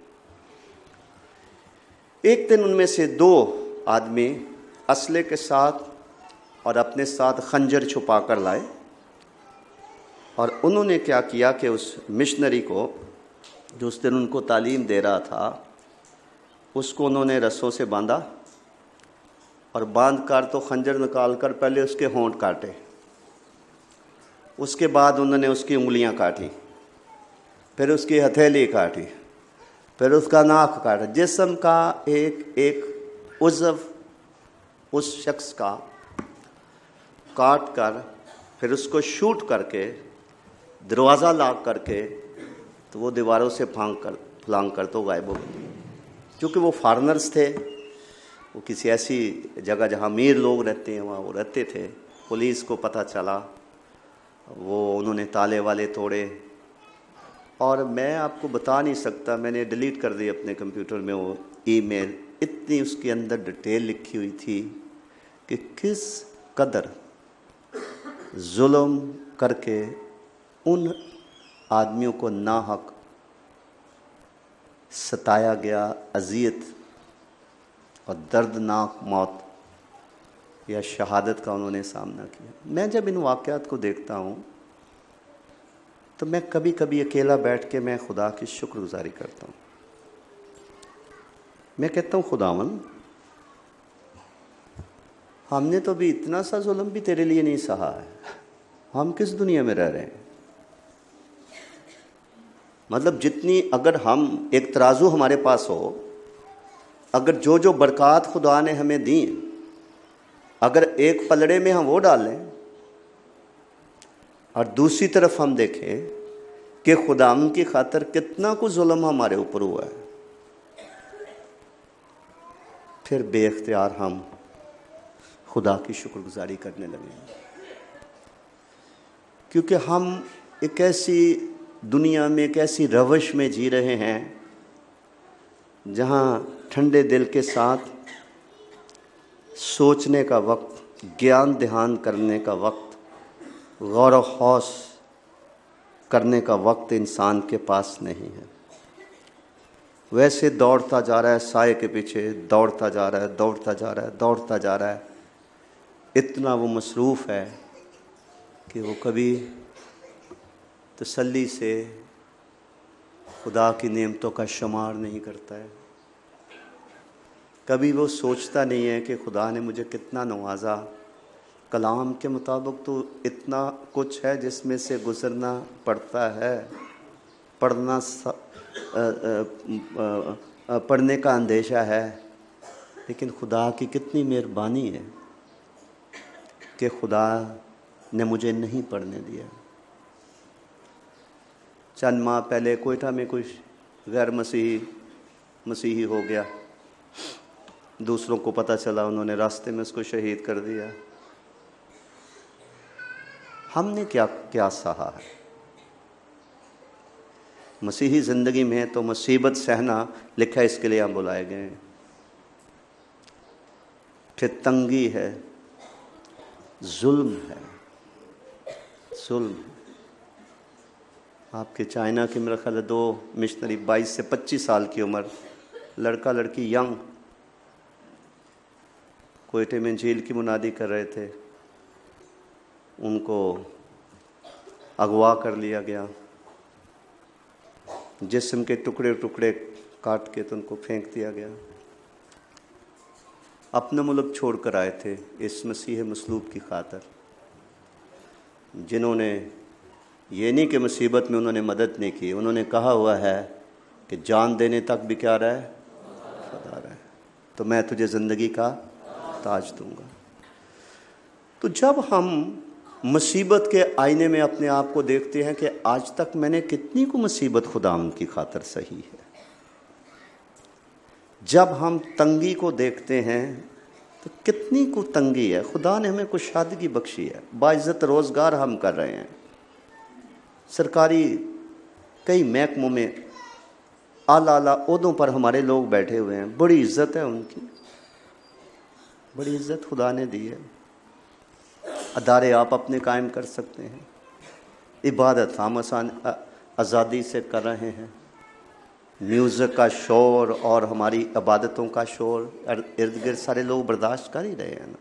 ایک دن ان میں سے دو آدمی اسلحے کے ساتھ اور اپنے ساتھ خنجر چھپا کر لائے۔ اور انہوں نے کیا کیا کہ اس مشنری کو جو اس دن ان کو تعلیم دے رہا تھا، اس کو انہوں نے رسوں سے باندھا اور باندھ کر تو خنجر نکال کر پہلے اس کے ہونٹ کاٹے۔ اس کے بعد انہوں نے اس کی انگلیاں کاٹی، پھر اس کی ہتھیلی کاٹی، پھر اس کا ناک کاٹا۔ جسم کا ایک ایک عزو اس شخص کا کاٹ کر، پھر اس کو شوٹ کر کے، دروازہ لاک کر کے، تو وہ دیواروں سے پھانک کر، پھلانگ کر تو غائب ہو گئی۔ کیونکہ وہ فارنرز تھے، وہ کسی ایسی جگہ جہاں امیر لوگ رہتے ہیں، وہاں وہ رہتے تھے، پولیس کو پتہ چلا۔ وہ انہوں نے تالے والے توڑے۔ اور میں آپ کو بتا نہیں سکتا، میں نے ڈیلیٹ کر دی اپنے کمپیوٹر میں وہ ای میل۔ اتنی اس کے اندر ڈیٹیل لکھی ہوئی تھی کہ کس قدر ظلم کر کے ان آدمیوں کو ناحق ستایا گیا اذیت اور دردناک موت۔ یا شہادت کا انہوں نے سامنا کیا۔ میں جب ان واقعات کو دیکھتا ہوں، تو میں کبھی کبھی اکیلا بیٹھ کے میں خدا کی شکر گزاری کرتا ہوں۔ میں کہتا ہوں خداون ہم نے تو ابھی اتنا سا ظلم بھی تیرے لیے نہیں سہا ہے۔ ہم کس دنیا میں رہ رہے ہیں؟ مطلب جتنی اگر ہم ایک ترازو ہمارے پاس ہو، اگر جو جو برکات خدا نے ہمیں دی اگر ایک پلڑے میں ہم وہ ڈالیں اور دوسری طرف ہم دیکھیں کہ خدا کی خاطر کتنا کچھ ظلم ہمارے اوپر ہوا ہے۔ پھر بے اختیار ہم خدا کی شکر گزاری کرنے لگے کیونکہ ہم ایک ایسی دنیا میں، ایک ایسی روش میں جی رہے ہیں جہاں ٹھنڈے دل کے ساتھ سوچنے کا وقت، گیان دھیان کرنے کا وقت، غور و خوص کرنے کا وقت انسان کے پاس نہیں ہے۔ ویسے دوڑتا جا رہا ہے، سائے کے پیچھے دوڑتا جا رہا ہے، دوڑتا جا رہا ہے، دوڑتا جا رہا ہے۔ اتنا وہ مصروف ہے کہ وہ کبھی تسلی سے خدا کی نعمتوں کا شمار نہیں کرتا ہے۔ کبھی وہ سوچتا نہیں ہے کہ خدا نے مجھے کتنا نوازا۔ کلام کے مطابق تو اتنا کچھ ہے جس میں سے گزرنا پڑتا ہے۔ پڑھنا پڑھنے کا اندیشہ ہے۔ لیکن خدا کی کتنی مہربانی ہے کہ خدا نے مجھے نہیں پڑھنے دیا۔ چند ماہ پہلے کوئٹہ میں کچھ غیر مسیحی مسیحی ہو گیا۔ دوسروں کو پتہ چلا، انہوں نے راستے میں اس کو شہید کر دیا۔ ہم نے کیا کیا سہا ہے؟ مسیحی زندگی میں تو مصیبت سہنا لکھا اس کے لیے ہم بلائے گئے۔ ہیں پھر تنگی ہے، ظلم ہے ظلم ہے۔ آپ کے چائنا کی میرا خیال ہے دو مشنری بائیس سے پچیس سال کی عمر، لڑکا لڑکی ینگ۔ کوئٹے میں جھیل کی منادی کر رہے تھے۔ ان کو اغوا کر لیا گیا۔ جسم کے ٹکڑے ٹکڑے کاٹ کے تو ان کو پھینک دیا گیا۔ اپنا ملک چھوڑ کر آئے تھے اس مسیح مسلوب کی خاطر۔ جنہوں نے یہ نہیں کہ مصیبت میں انہوں نے مدد نہیں کی، انہوں نے کہا ہوا ہے کہ جان دینے تک بھی کیا رہا ہے؟ رہا ہے۔ تو میں تجھے زندگی کا تاج دوں گا۔ تو جب ہم مصیبت کے آئینے میں اپنے آپ کو دیکھتے ہیں کہ آج تک میں نے کتنی کو مصیبت خدا ان کی خاطر صحیح ہے۔ جب ہم تنگی کو دیکھتے ہیں تو کتنی کو تنگی ہے۔ خدا نے ہمیں کچھ شادگی بخشی ہے۔ باعزت روزگار ہم کر رہے ہیں۔ سرکاری کئی محکموں میں اعلیٰ اعلیٰ عہدوں پر ہمارے لوگ بیٹھے ہوئے ہیں۔ بڑی عزت ہے ان کی۔ بڑی عزت خدا نے دی ہے۔ ادارے آپ اپنے قائم کر سکتے ہیں۔ عبادت ہم آسان آزادی سے کر رہے ہیں۔ میوزک کا شور اور ہماری عبادتوں کا شور ارد گرد سارے لوگ برداشت کر ہی رہے ہیں نا۔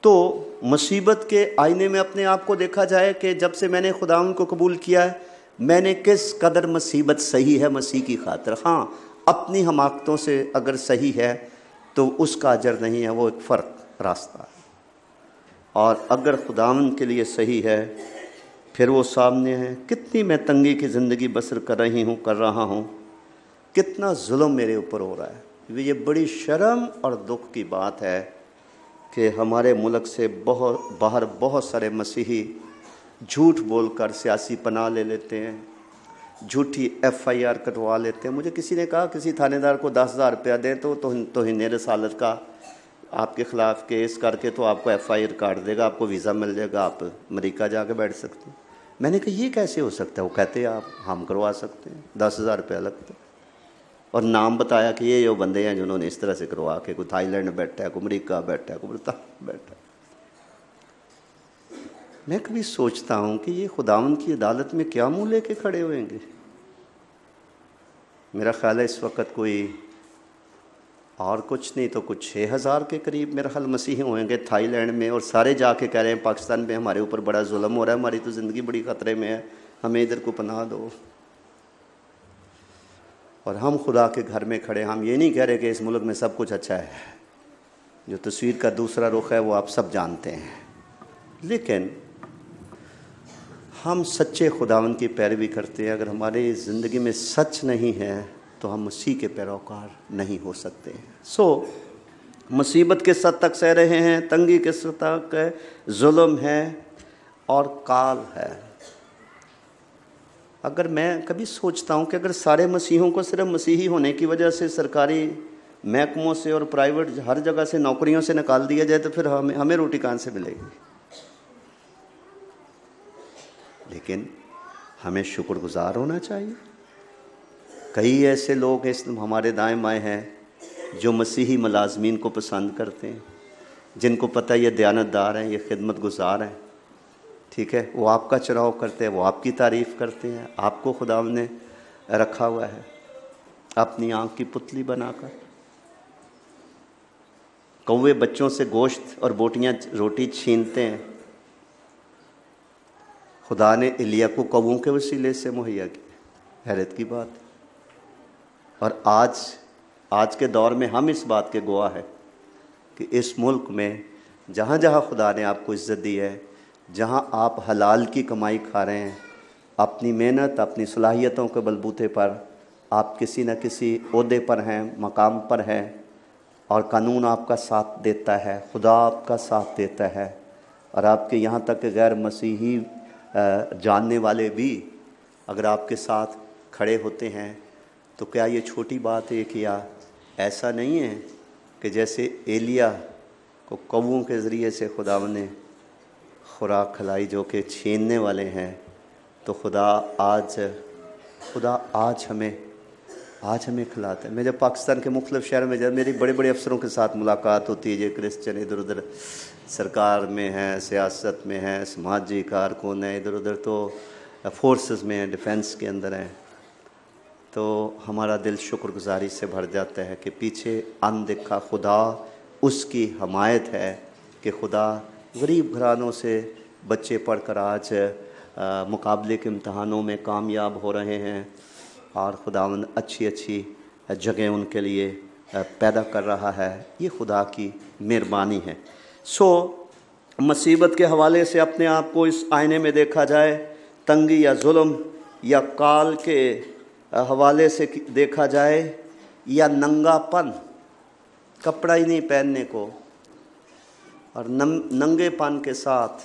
تو مصیبت کے آئینے میں اپنے آپ کو دیکھا جائے کہ جب سے میں نے خدا ان کو قبول کیا ہے، میں نے کس قدر مصیبت صحیح ہے مسیح کی خاطر۔ ہاں اپنی حماقتوں سے اگر صحیح ہے تو اس کا اجر نہیں ہے، وہ ایک فرق راستہ ہے۔ اور اگر خداون کے لیے صحیح ہے، پھر وہ سامنے ہے۔ کتنی میں تنگی کی زندگی بسر کر رہی ہوں، کر رہا ہوں، کتنا ظلم میرے اوپر ہو رہا ہے۔ یہ بڑی شرم اور دکھ کی بات ہے کہ ہمارے ملک سے بہت، باہر بہت سارے مسیحی جھوٹ بول کر سیاسی پناہ لے لیتے ہیں۔ جھوٹی ایف آئی آر کٹوا لیتے ہیں۔ مجھے کسی نے کہا، کسی تھانے دار کو دس ہزار روپیہ دیں تو تو رسالت کا آپ کے خلاف کیس کر کے تو آپ کو ایف آئی آر کاٹ دے گا، آپ کو ویزا مل جائے گا، آپ امریکہ جا کے بیٹھ سکتے ہیں۔ میں نے کہا، یہ کیسے ہو سکتا ہے؟ وہ کہتے ہیں، آپ ہم کروا سکتے ہیں۔ دس ہزار روپیہ لگتا ہے اور نام بتایا کہ یہ جو بندے ہیں جنہوں نے اس طرح سے کروا کے، کوئی تھائی لینڈ بیٹھا ہے، کوئی امریکہ بیٹھا ہے، کوئی برطانیہ بیٹھا ہے۔ میں کبھی سوچتا ہوں کہ یہ خداون کی عدالت میں کیا منہ لے کے کھڑے ہوئیں گے؟ میرا خیال ہے اس وقت کوئی اور کچھ نہیں تو کچھ چھ ہزار کے قریب میرا خیال مسیحی ہوئیں گے تھائی لینڈ میں اور سارے جا کے کہہ رہے ہیں پاکستان میں ہمارے اوپر بڑا ظلم ہو رہا ہے، ہماری تو زندگی بڑی خطرے میں ہے، ہمیں ادھر کو پناہ دو۔ اور ہم خدا کے گھر میں کھڑے ہم یہ نہیں کہہ رہے کہ اس ملک میں سب کچھ اچھا ہے، جو تصویر کا دوسرا رخ ہے وہ آپ سب جانتے ہیں۔ لیکن ہم سچے خداون کی پیروی کرتے ہیں، اگر ہماری زندگی میں سچ نہیں ہے تو ہم مسیح کے پیروکار نہیں ہو سکتے ہیں۔ سو مصیبت کے سط تک سہ رہے ہیں؟ تنگی کے سط تک ظلم ہے اور کال ہے۔ اگر میں کبھی سوچتا ہوں کہ اگر سارے مسیحوں کو صرف مسیحی ہونے کی وجہ سے سرکاری محکموں سے اور پرائیویٹ ہر جگہ سے نوکریوں سے نکال دیا جائے تو پھر ہمیں ہمیں روٹی کہاں سے ملے گی؟ لیکن ہمیں شکر گزار ہونا چاہیے۔ کئی ایسے لوگ اس ہمارے دائیں بائیں ہیں جو مسیحی ملازمین کو پسند کرتے ہیں، جن کو پتہ یہ دیانت دار ہیں، یہ خدمت گزار ہیں۔ ٹھیک ہے، وہ آپ کا چراؤ کرتے ہیں، وہ آپ کی تعریف کرتے ہیں، آپ کو خدا نے رکھا ہوا ہے۔ اپنی آنکھ کی پتلی بنا کر۔ کوے بچوں سے گوشت اور بوٹیاں روٹی چھینتے ہیں۔ خدا نے الیا کو کووں کے وسیلے سے مہیا کیا۔ حیرت کی بات۔ اور آج آج کے دور میں ہم اس بات کے گواہ ہیں کہ اس ملک میں جہاں جہاں خدا نے آپ کو عزت دی ہے، جہاں آپ حلال کی کمائی کھا رہے ہیں، اپنی محنت، اپنی صلاحیتوں کے بلبوتے پر آپ کسی نہ کسی عہدے پر ہیں، مقام پر ہیں، اور قانون آپ کا ساتھ دیتا ہے، خدا آپ کا ساتھ دیتا ہے، اور آپ کے یہاں تک کہ غیر مسیحی جاننے والے بھی اگر آپ کے ساتھ کھڑے ہوتے ہیں، تو کیا یہ چھوٹی بات ہے کیا ایسا نہیں ہے کہ جیسے ایلیا کو کووں کے ذریعے سے خدا نے خوراک کھلائی جو کہ چھیننے والے ہیں؟ تو خدا آج خدا آج ہمیں آج ہمیں کھلاتا ہے۔ میں جب پاکستان کے مختلف شہر میں جب میری بڑے بڑے افسروں کے ساتھ ملاقات ہوتی ہے، یہ کرسچن ادھر ادھر سرکار میں ہیں سیاست میں ہیں سماجی کارکن ہیں ادھر ادھر تو فورسز میں ہیں ڈیفینس کے اندر ہیں۔ تو ہمارا دل شکر گزاری سے بھر جاتا ہے کہ پیچھے ان دکھا خدا، اس کی حمایت ہے کہ خدا غریب گھرانوں سے بچے پڑھ کر آج مقابلے کے امتحانوں میں کامیاب ہو رہے ہیں اور خدا اچھی اچھی جگہ ان کے لیے پیدا کر رہا ہے۔ یہ خدا کی مہربانی ہے۔ سو مصیبت کے حوالے سے اپنے آپ کو اس آئینے میں دیکھا جائے، تنگی یا ظلم یا کال کے حوالے سے دیکھا جائے یا ننگا پن کپڑا ہی نہیں پہننے کو۔ اور ننگے پن کے ساتھ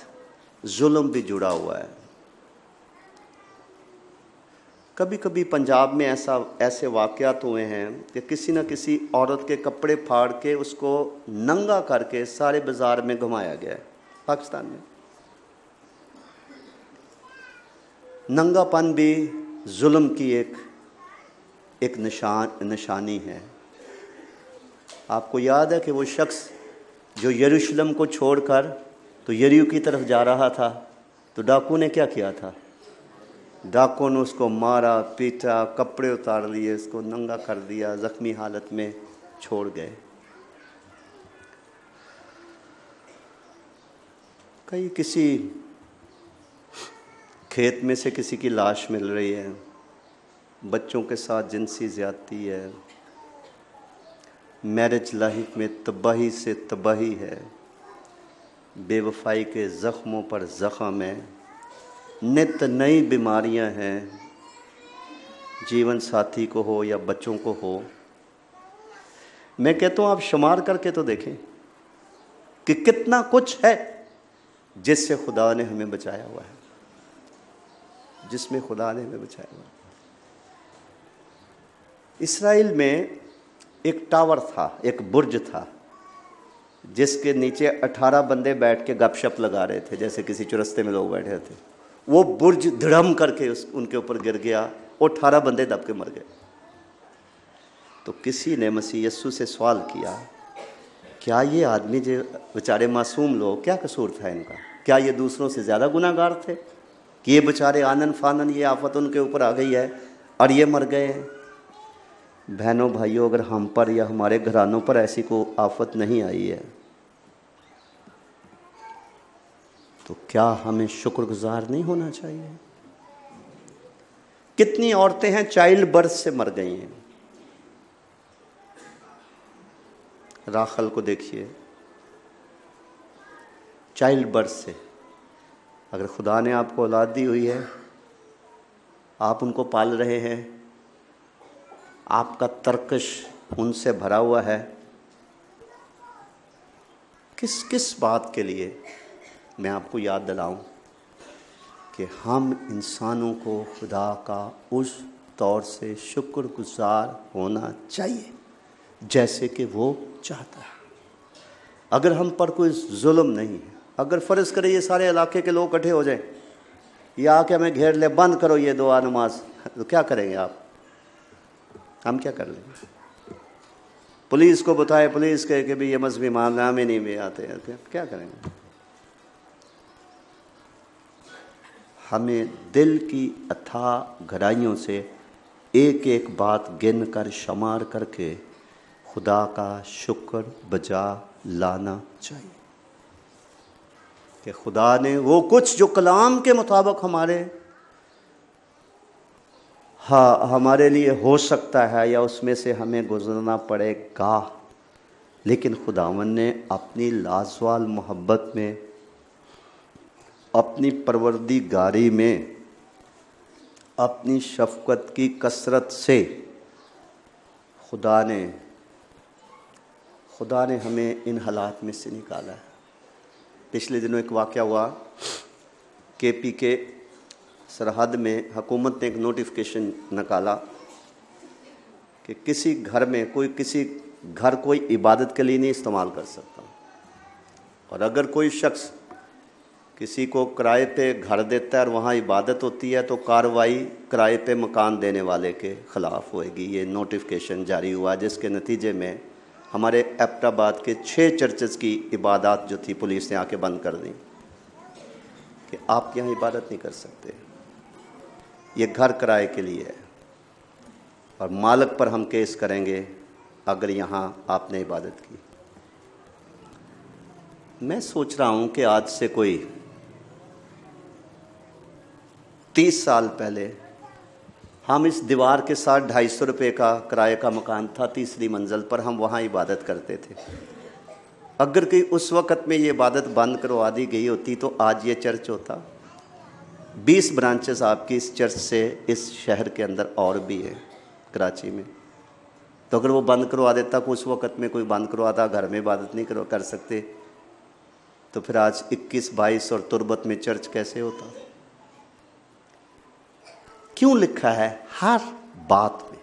ظلم بھی جڑا ہوا ہے۔ کبھی کبھی پنجاب میں ایسا، ایسے واقعات ہوئے ہیں کہ کسی نہ کسی عورت کے کپڑے پھاڑ کے اس کو ننگا کر کے سارے بازار میں گھمایا گیا ہے، پاکستان میں۔ ننگا پن بھی ظلم کی ایک ایک نشان، نشانی ہے۔ آپ کو یاد ہے کہ وہ شخص جو یروشلم کو چھوڑ کر تو یریو کی طرف جا رہا تھا، تو ڈاکو نے کیا کیا تھا؟ ڈاکوں نے اس کو مارا، پیٹا، کپڑے اتار لیے، اس کو ننگا کر دیا، زخمی حالت میں چھوڑ گئے۔ کئی کسی کھیت میں سے کسی کی لاش مل رہی ہے۔ بچوں کے ساتھ جنسی زیادتی ہے۔ میرج لائف میں تباہی سے تباہی ہے۔ بے وفائی کے زخموں پر زخم ہے۔ نت نئی بیماریاں ہیں، جیون ساتھی کو ہو یا بچوں کو ہو۔ میں کہتا ہوں آپ شمار کر کے تو دیکھیں کہ کتنا کچھ ہے جس سے خدا نے ہمیں بچایا ہوا ہے۔ جس میں خدا نے ہمیں بچایا ہوا ہے۔ اسرائیل میں ایک ٹاور تھا، ایک برج تھا، جس کے نیچے اٹھارہ بندے بیٹھ کے گپ شپ لگا رہے تھے، جیسے کسی چرستے میں لوگ بیٹھے تھے وہ برج دھڑم کر کے اس ان کے اوپر گر گیا اور اٹھارہ بندے دب کے مر گئے۔ تو کسی نے مسیح یسو سے سوال کیا کیا یہ آدمی جو بیچارے معصوم لوگ، کیا قصور تھا ان کا؟ کیا یہ دوسروں سے زیادہ گناہ گار تھے؟ کہ یہ بیچارے آنن فانن، یہ آفت ان کے اوپر آ گئی ہے اور یہ مر گئے ہیں۔ بہنوں بھائیوں، اگر ہم پر یا ہمارے گھرانوں پر ایسی کو آفت نہیں آئی ہے تو کیا ہمیں شکر گزار نہیں ہونا چاہیے؟ کتنی عورتیں ہیں چائلڈ برتھ سے مر گئی ہیں؟ راخل کو دیکھیے۔ چائلڈ برتھ سے اگر خدا نے آپ کو اولاد دی ہوئی ہے، آپ ان کو پال رہے ہیں، آپ کا ترکش ان سے بھرا ہوا ہے، کس کس بات کے لیے؟ میں آپ کو یاد دلاؤں کہ ہم انسانوں کو خدا کا اس طور سے شکر گزار ہونا چاہیے، جیسے کہ وہ چاہتا ہے۔ اگر ہم پر کوئی ظلم نہیں ہے، اگر فرض کرے یہ سارے علاقے کے لوگ کٹھے ہو جائیں یا آ کے ہمیں گھیر لے، بند کرو یہ دعا نماز، تو کیا کریں گے آپ؟ ہم کیا کر لیں گے؟ پولیس کو بتائے پولیس کہے کہ بھی یہ مذہبی معاملہ ہمیں نہیں بھی آتے کیا کریں گے؟ ہمیں دل کی اتھا گہرائیوں سے ایک ایک بات گن کر شمار کر کے خدا کا شکر بجا لانا چاہیے۔ کہ خدا نے وہ کچھ جو کلام کے مطابق ہمارے ہاں ہمارے لیے ہو سکتا ہے یا اس میں سے ہمیں گزرنا پڑے گا، لیکن خداون نے اپنی لازوال محبت میں اپنی پروردی گاری میں، اپنی شفقت کی کثرت سے خدا نے خدا نے ہمیں ان حالات میں سے نکالا ہے۔ پچھلے دنوں ایک واقعہ ہوا۔ کے پی کے سرحد میں حکومت نے ایک نوٹیفکیشن نکالا کہ کسی گھر میں، کوئی کسی گھر کوئی عبادت کے لیے نہیں استعمال کر سکتا۔ اور اگر کوئی شخص کسی کو کرائے پہ گھر دیتا ہے اور وہاں عبادت ہوتی ہے تو کاروائی کرائے پہ مکان دینے والے کے خلاف ہوئے گی۔ یہ نوٹیفکیشن جاری ہوا جس کے نتیجے میں ہمارے ایپٹ آباد کے چھ چرچز کی عبادات جو تھی پولیس نے آ کے بند کر دیں کہ آپ یہاں عبادت نہیں کر سکتے۔ یہ گھر کرائے کے لیے ہے اور مالک پر ہم کیس کریں گے اگر یہاں آپ نے عبادت کی۔ میں سوچ رہا ہوں کہ آج سے کوئی تیس سال پہلے ہم اس دیوار کے ساتھ ڈھائی سو روپے کا کرائے کا مکان تھا تیسری منزل پر، ہم وہاں عبادت کرتے تھے۔ اگر کہ اس وقت میں یہ عبادت بند کروا دی گئی ہوتی تو آج یہ چرچ ہوتا۔ بیس برانچز آپ کی اس چرچ سے اس شہر کے اندر اور بھی ہے کراچی میں۔ تو اگر وہ بند کروا دیتا کہ اس وقت میں کوئی بند کرواتا، گھر میں عبادت نہیں کر سکتے۔ تو پھر آج اکیس، بائیس اور تربت میں چرچ کیسے ہوتا؟ کیوں لکھا ہے ہر بات میں؟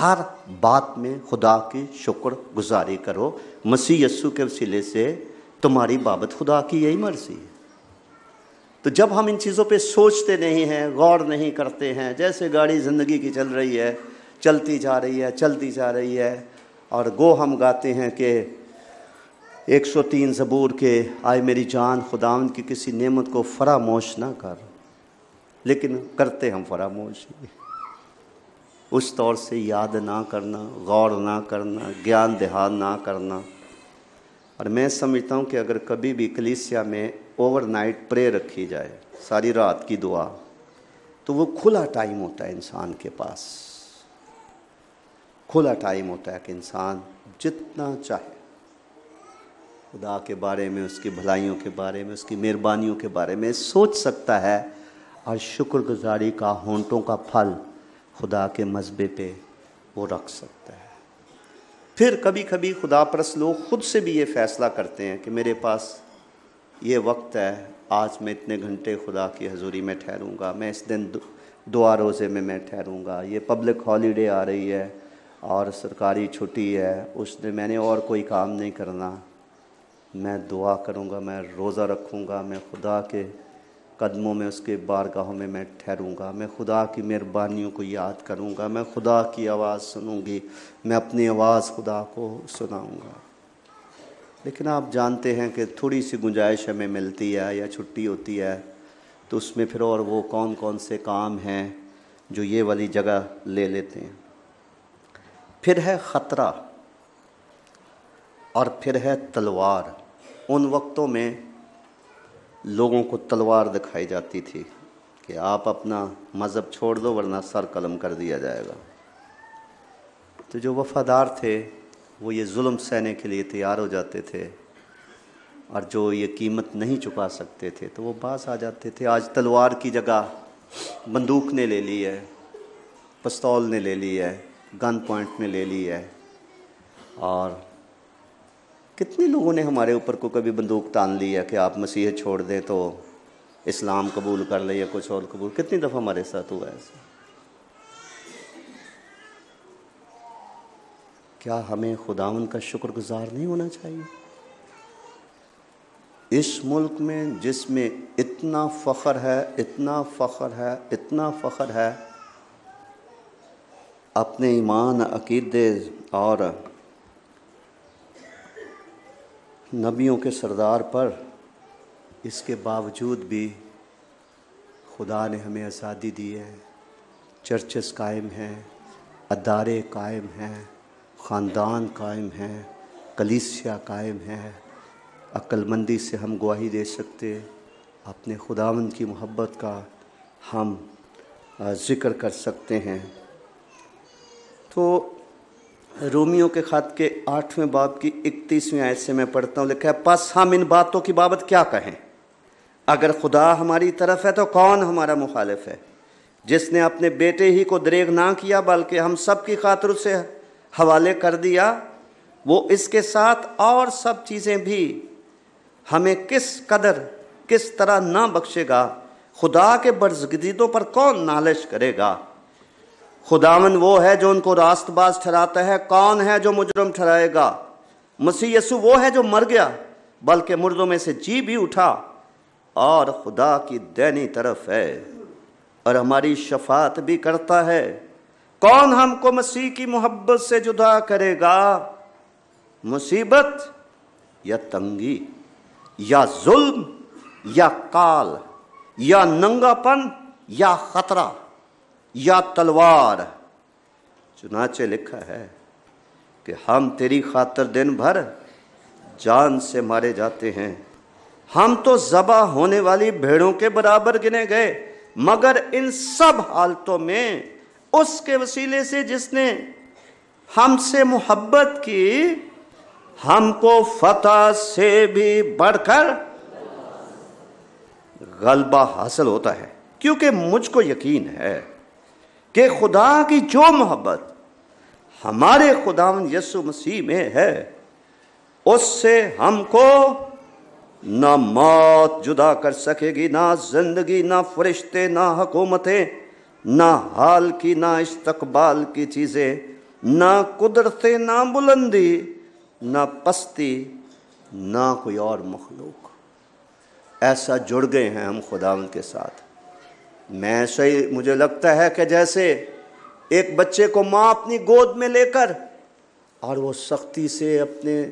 ہر بات میں خدا کی شکر گزاری کرو۔ مسیح یسو کے وسیلے سے تمہاری بابت خدا کی یہی مرضی ہے۔ تو جب ہم ان چیزوں پہ سوچتے نہیں ہیں، غور نہیں کرتے ہیں، جیسے گاڑی زندگی کی چل رہی ہے، چلتی جا رہی ہے، چلتی جا رہی ہے، اور گو ہم گاتے ہیں کہ ایک سو تین زبور کے آئے میری جان خداون کی کسی نعمت کو فراموش نہ کر۔ لیکن کرتے ہم فراموش۔ اس طور سے یاد نہ کرنا، غور نہ کرنا، گیان دہان نہ کرنا۔ اور میں سمجھتا ہوں کہ اگر کبھی بھی کلیسیا میں اوور نائٹ پرے رکھی جائے، ساری رات کی دعا، تو وہ کھلا ٹائم ہوتا ہے انسان کے پاس۔ کھلا ٹائم ہوتا ہے کہ انسان جتنا چاہے، خدا کے بارے میں، اس کی بھلائیوں کے بارے میں، اس کی مہربانیوں کے بارے میں سوچ سکتا ہے۔ اور شکر گزاری کا ہونٹوں کا پھل خدا کے مذبے پہ وہ رکھ سکتا ہے۔ پھر کبھی کبھی خدا پرس لوگ خود سے بھی یہ فیصلہ کرتے ہیں کہ میرے پاس یہ وقت ہے، آج میں اتنے گھنٹے خدا کی حضوری میں ٹھہروں گا، میں اس دن دعا روزے میں میں ٹھہروں گا، یہ پبلک ہالیڈے آ رہی ہے اور سرکاری چھٹی ہے، اس دن میں نے اور کوئی کام نہیں کرنا۔ میں دعا کروں گا، میں روزہ رکھوں گا، میں خدا کے قدموں میں، اس کے بارگاہوں میں میں ٹھہروں گا۔ میں خدا کی مہربانیوں کو یاد کروں گا۔ میں خدا کی آواز سنوں گی۔ میں اپنی آواز خدا کو سناؤں گا۔ لیکن آپ جانتے ہیں کہ تھوڑی سی گنجائش ہمیں ملتی ہے یا چھٹی ہوتی ہے، تو اس میں پھر اور وہ کون کون سے کام ہیں جو یہ والی جگہ لے لیتے ہیں۔ پھر ہے خطرہ اور پھر ہے تلوار۔ ان وقتوں میں لوگوں کو تلوار دکھائی جاتی تھی کہ آپ اپنا مذہب چھوڑ دو ورنہ سر قلم کر دیا جائے گا۔ تو جو وفادار تھے، وہ یہ ظلم سہنے کے لیے تیار ہو جاتے تھے اور جو یہ قیمت نہیں چکا سکتے تھے، تو وہ باس آ جاتے تھے۔ آج تلوار کی جگہ بندوق نے لے لی ہے، پستول نے لے لی ہے، گن پوائنٹ نے لے لی ہے اور کتنے لوگوں نے ہمارے اوپر کو کبھی بندوق تان لی ہے کہ آپ مسیح چھوڑ دیں تو اسلام قبول کر لیں یا کچھ اور قبول؟ کتنی دفعہ ہمارے ساتھ ہوا ایسا؟ کیا ہمیں خداون کا شکر گزار نہیں ہونا چاہیے؟ اس ملک میں جس میں اتنا فخر ہے، اتنا فخر ہے، اتنا فخر ہے، اپنے ایمان، عقیدے اور نبیوں کے سردار پر اس کے باوجود بھی خدا نے ہمیں آزادی دی ہے، چرچز قائم ہیں، ادارے قائم ہیں، خاندان قائم ہیں، کلیسیا قائم ہیں۔ عقل مندی سے ہم گواہی دے سکتے، اپنے خداون کی محبت کا ہم ذکر کر سکتے ہیں۔ تو رومیو کے خط کے آٹھویں باپ کی اکتیسویں آیت سے میں پڑھتا ہوں، لکھا ہے، پس ہم ان باتوں کی بابت کیا کہیں؟ اگر خدا ہماری طرف ہے تو کون ہمارا مخالف ہے؟ جس نے اپنے بیٹے ہی کو دریغ نہ کیا، بلکہ ہم سب کی خاطر اسے حوالے کر دیا، وہ اس کے ساتھ اور سب چیزیں بھی ہمیں کس قدر، کس طرح نہ بخشے گا، خدا کے برزگدیدوں پر کون نالش کرے گا؟ خداون وہ ہے جو ان کو راست باز ٹھہراتا ہے، کون ہے جو مجرم ٹھہرائے گا؟ مسیح یسو وہ ہے جو مر گیا، بلکہ مردوں میں سے جی بھی اٹھا۔ اور خدا کی دینی طرف ہے اور ہماری شفاعت بھی کرتا ہے۔ کون ہم کو مسیح کی محبت سے جدا کرے گا؟ مصیبت یا تنگی، یا ظلم، یا کال، یا ننگا پن یا خطرہ۔ یا تلوار۔ چنانچہ لکھا ہے کہ ہم تیری خاطر دن بھر جان سے مارے جاتے ہیں۔ ہم تو ذبح ہونے والی بھیڑوں کے برابر گنے گئے، مگر ان سب حالتوں میں اس کے وسیلے سے جس نے ہم سے محبت کی، ہم کو فتح سے بھی بڑھ کر غلبہ حاصل ہوتا ہے۔ کیونکہ مجھ کو یقین ہے کہ خدا کی جو محبت ہمارے خدا یسو مسیح میں ہے، اس سے ہم کو نہ موت جدا کر سکے گی، نہ زندگی، نہ فرشتے، نہ حکومتیں، نہ حال کی، نہ استقبال کی چیزیں، نہ قدرتیں، نہ بلندی، نہ پستی، نہ کوئی اور مخلوق۔ ایسا جڑ گئے ہیں ہم خدا ان کے ساتھ۔ میں صحیح مجھے لگتا ہے کہ جیسے ایک بچے کو ماں اپنی گود میں لے کر اور وہ سختی سے اپنے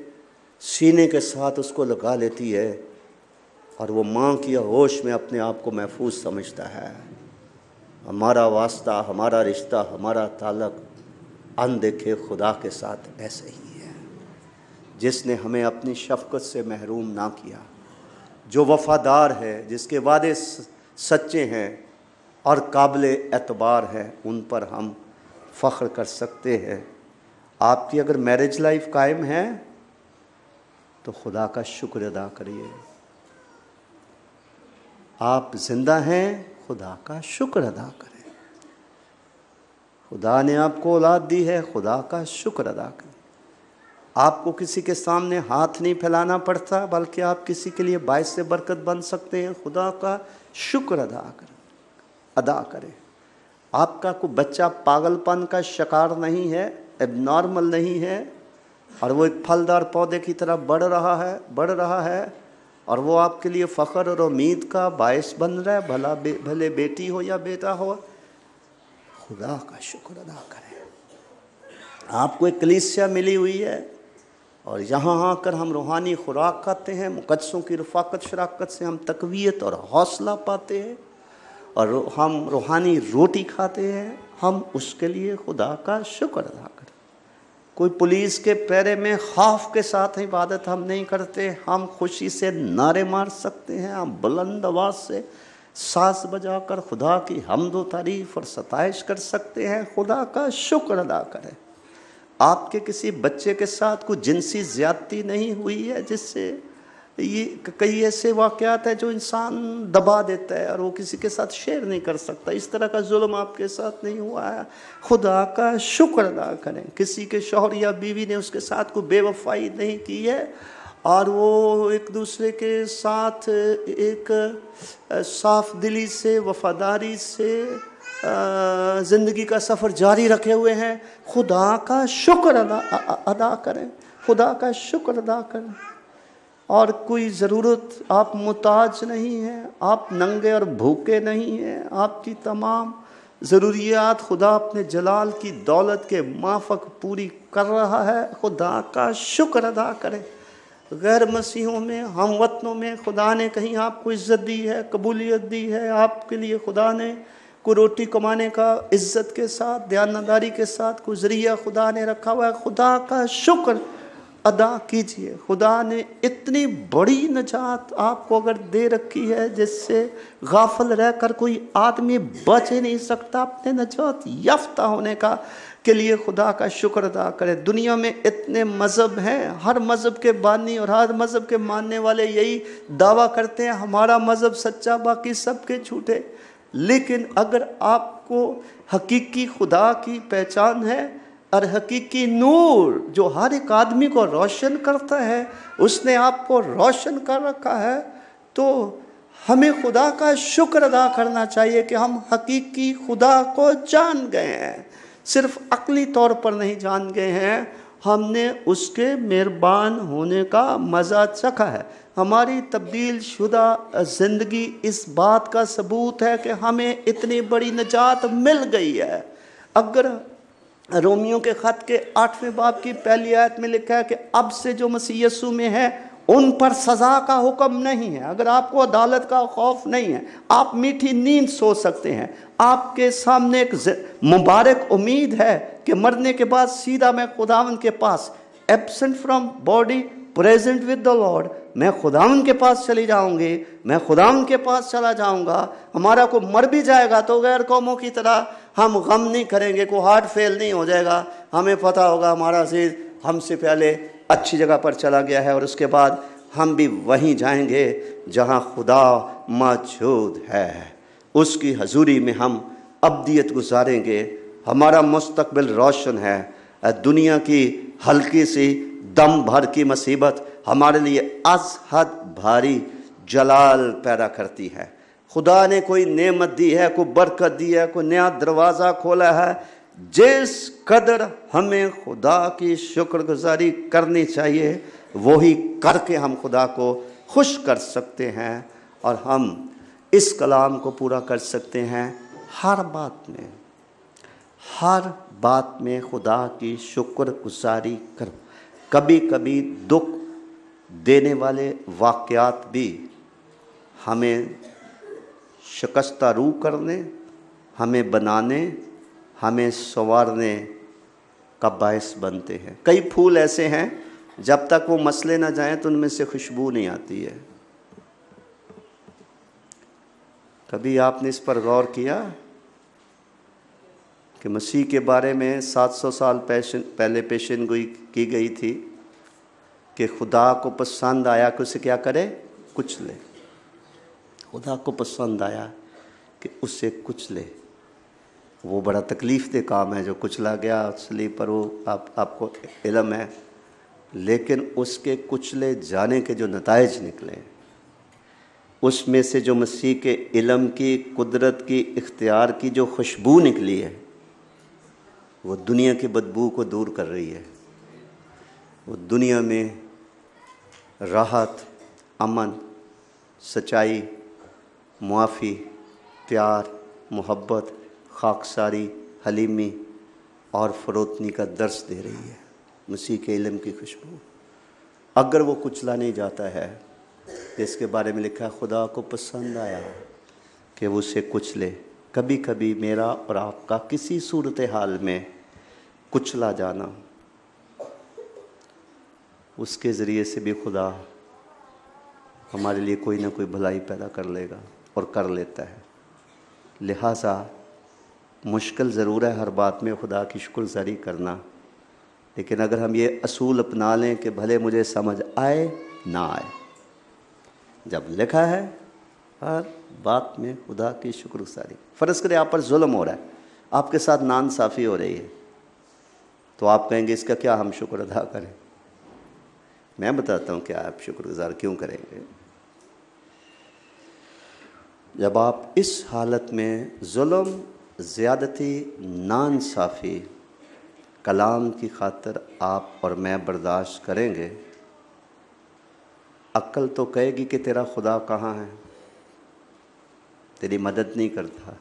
سینے کے ساتھ اس کو لگا لیتی ہے اور وہ ماں کی ہوش میں اپنے آپ کو محفوظ سمجھتا ہے۔ ہمارا واسطہ، ہمارا رشتہ، ہمارا تعلق ان دیکھے خدا کے ساتھ ایسے ہی ہے۔ جس نے ہمیں اپنی شفقت سے محروم نہ کیا، جو وفادار ہے، جس کے وعدے سچے ہیں اور قابل اعتبار ہیں ان پر ہم فخر کر سکتے ہیں۔ آپ کی اگر میرج لائف قائم ہے، تو خدا کا شکر ادا کریے۔ آپ زندہ ہیں، خدا کا شکر ادا کریں۔ خدا نے آپ کو اولاد دی ہے، خدا کا شکر ادا کریں۔ آپ کو کسی کے سامنے ہاتھ نہیں پھیلانا پڑتا، بلکہ آپ کسی کے لیے باعث سے برکت بن سکتے ہیں۔ خدا کا شکر ادا کریں۔ ادا کریں آپ کا کوئی بچہ پاگل پن کا شکار نہیں ہے اب نارمل نہیں ہے، اور وہ ایک پھلدار پودے کی طرح بڑھ رہا ہے، بڑھ رہا ہے، اور وہ آپ کے لیے فخر اور امید کا باعث بن رہا ہے، بھلا بھلے بیٹی ہو یا بیٹا ہو۔ خدا کا شکر ادا کریں آپ کو ایک کلیسیا ملی ہوئی ہے، اور یہاں آ کر ہم روحانی خوراک کھاتے ہیں، مقدسوں کی رفاقت، شراکت سے ہم تقویت اور حوصلہ پاتے ہیں۔ اور ہم روحانی روٹی کھاتے ہیں، ہم اس کے لیے خدا کا شکر ادا کریں کوئی پولیس کے پیرے میں خوف کے ساتھ عبادت ہم نہیں کرتے، ہم خوشی سے نعرے مار سکتے ہیں، ہم بلند آواز سے سانس بجا کر خدا کی حمد و تعریف اور ستائش کر سکتے ہیں، خدا کا شکر ادا کریں۔ آپ کے کسی بچے کے ساتھ کوئی جنسی زیادتی نہیں ہوئی ہے جس سے یہ کئی ایسے واقعات ہیں جو انسان دبا دیتا ہے اور وہ کسی کے ساتھ شیئر نہیں کر سکتا۔ اس طرح کا ظلم آپ کے ساتھ نہیں ہوا ہے۔ خدا کا شکر ادا کریں۔ کسی کے شوہر یا بیوی نے اس کے ساتھ کوئی بے وفائی نہیں کی ہے اور وہ ایک دوسرے کے ساتھ ایک صاف دلی سے، وفاداری سے زندگی کا سفر جاری رکھے ہوئے ہیں۔ خدا کا شکر ادا ادا کریں۔ خدا کا شکر ادا کریں۔ اور کوئی ضرورت، آپ متاج نہیں ہیں، آپ ننگے اور بھوکے نہیں ہیں، آپ کی تمام ضروریات خدا اپنے جلال کی دولت کے مافق پوری کر رہا ہے۔ خدا کا شکر ادا کریں غیر مسیحوں میں، ہم وطنوں میں خدا نے کہیں آپ کو عزت دی ہے، قبولیت دی ہے۔ آپ کے لیے خدا نے کوئی روٹی کمانے کا عزت کے ساتھ، دیانتداری کے ساتھ کوئی ذریعہ خدا نے رکھا ہوا ہے۔ خدا کا شکر ادا کیجیے۔ خدا نے اتنی بڑی نجات آپ کو اگر دے رکھی ہے جس سے غافل رہ کر کوئی آدمی بچ ہی نہیں سکتا اپنے نجات یافتہ ہونے کا کے لیے خدا کا شکر ادا کرے۔ دنیا میں اتنے مذہب ہیں، ہر مذہب کے بانی اور ہر مذہب کے ماننے والے یہی دعویٰ کرتے ہیں، ہمارا مذہب سچا، باقی سب کے جھوٹے۔ لیکن اگر آپ کو حقیقی خدا کی پہچان ہے اور حقیقی نور جو ہر ایک آدمی کو روشن کرتا ہے، اس نے آپ کو روشن کر رکھا ہے، تو ہمیں خدا کا شکر ادا کرنا چاہیے کہ ہم حقیقی خدا کو جان گئے ہیں۔ صرف عقلی طور پر نہیں جان گئے ہیں، ہم نے اس کے مہربان ہونے کا مزہ چکھا ہے۔ ہماری تبدیل شدہ زندگی اس بات کا ثبوت ہے کہ ہمیں اتنی بڑی نجات مل گئی ہے۔ اگر رومیوں کے خط کے آٹھویں باپ کی پہلی آیت میں لکھا ہے کہ اب سے جو مسیح یسو میں ہے، ان پر سزا کا حکم نہیں ہے۔ اگر آپ کو عدالت کا خوف نہیں ہے، آپ میٹھی نیند سو سکتے ہیں۔ آپ کے سامنے ایک مبارک امید ہے کہ مرنے کے بعد سیدھا میں خداون کے پاس absent from body present with the Lord میں خداون کے پاس چلی جاؤں گی۔ میں خداون کے پاس چلا جاؤں گا۔ ہمارا کو مر بھی جائے گا تو غیر قوموں کی طرح ہم غم نہیں کریں گے، کوئی ہارٹ فیل نہیں ہو جائے گا۔ ہمیں پتہ ہوگا ہمارا عزیز ہم سے پہلے اچھی جگہ پر چلا گیا ہے اور اس کے بعد ہم بھی وہیں جائیں گے جہاں خدا موجود ہے۔ اس کی حضوری میں ہم ابدیت گزاریں گے۔ ہمارا مستقبل روشن ہے۔ دنیا کی ہلکی سی دم بھر کی مصیبت ہمارے لیے از حد بھاری جلال پیدا کرتی ہے۔ خدا نے کوئی نعمت دی ہے، کوئی برکت دی ہے، کوئی نیا دروازہ کھولا ہے۔ جس قدر ہمیں خدا کی شکر گزاری کرنی چاہیے، وہی کر کے ہم خدا کو خوش کر سکتے ہیں اور ہم اس کلام کو پورا کر سکتے ہیں۔ ہر بات میں، ہر بات میں خدا کی شکر گزاری کر۔ کبھی کبھی دکھ دینے والے واقعات بھی ہمیں شکستہ روح کرنے، ہمیں بنانے، ہمیں سنوارنے کا باعث بنتے ہیں۔ کئی پھول ایسے ہیں، جب تک وہ مسئلے نہ جائیں تو ان میں سے خوشبو نہیں آتی ہے۔ کبھی آپ نے اس پر غور کیا کہ مسیح کے بارے میں سات سو سال پیشن پہلے پیشن گوئی کی گئی تھی کہ خدا کو پسند آیا کہ اسے کیا کرے؟ کچھ لے۔ خدا کو پسند آیا کہ اسے کچھ لے۔ وہ بڑا تکلیف دہ کام ہے جو کچلا گیا اسلی پر وہ آپ آپ کو علم ہے۔ لیکن اس کے کچلے جانے کے جو نتائج نکلے، اس میں سے جو مسیح کے علم کی، قدرت کی، اختیار کی جو خوشبو نکلی ہے، وہ دنیا کی بدبو کو دور کر رہی ہے۔ وہ دنیا میں راحت، امن، سچائی معافی، پیار، محبت، خاکساری، حلیمی اور فروتنی کا درس دے رہی ہے۔ مسیح کے علم کی خوشبو۔ اگر وہ کچلا نہیں جاتا ہے، جس کے بارے میں لکھا خدا کو پسند آیا کہ وہ اسے کچھ لے کبھی کبھی میرا اور آپ کا کسی صورت حال میں کچلا جانا۔ اس کے ذریعے سے بھی خدا ہمارے لیے کوئی نہ کوئی بھلائی پیدا کر لے گا۔ اور کر لیتا ہے۔ لہٰذا مشکل ضرور ہے ہر بات میں خدا کی شکر زاری کرنا۔ لیکن اگر ہم یہ اصول اپنا لیں کہ بھلے مجھے سمجھ آئے، نہ آئے۔ جب لکھا ہے، ہر بات میں خدا کی شکر گزاری۔ فرض کرے آپ پر ظلم ہو رہا ہے، آپ کے ساتھ نان صافی ہو رہی ہے۔ تو آپ کہیں گے، اس کا کیا ہم شکر ادا کریں؟ میں بتاتا ہوں کہ آپ شکر گزار کیوں کریں گے؟ جب آپ اس حالت میں ظلم، زیادتی نان صافی کلام کی خاطر آپ اور میں برداشت کریں گے، عقل تو کہے گی کہ تیرا خدا کہاں ہے؟ تیری مدد نہیں کرتا۔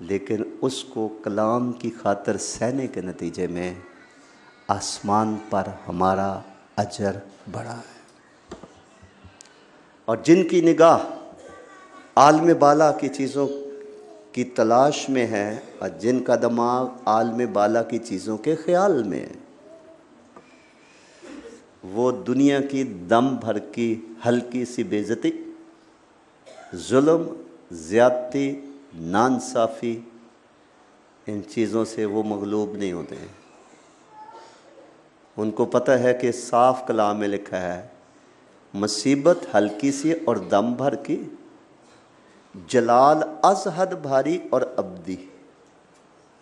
لیکن اس کو کلام کی خاطر سہنے کے نتیجے میں آسمان پر ہمارا اجر بڑا ہے۔ اور جن کی نگاہ عالم بالا کی چیزوں کی تلاش میں ہے اور جن کا دماغ عالم بالا کی چیزوں کے خیال میں ہے۔ وہ دنیا کی دم بھر کی ہلکی سی بےزتی ظلم، زیادتی، نانصافی، ان چیزوں سے وہ مغلوب نہیں ہوتے ہیں۔ ان کو پتہ ہے کہ صاف کلام میں لکھا ہے، مصیبت ہلکی سی اور دم بھر کی جلال از حد بھاری اور ابدی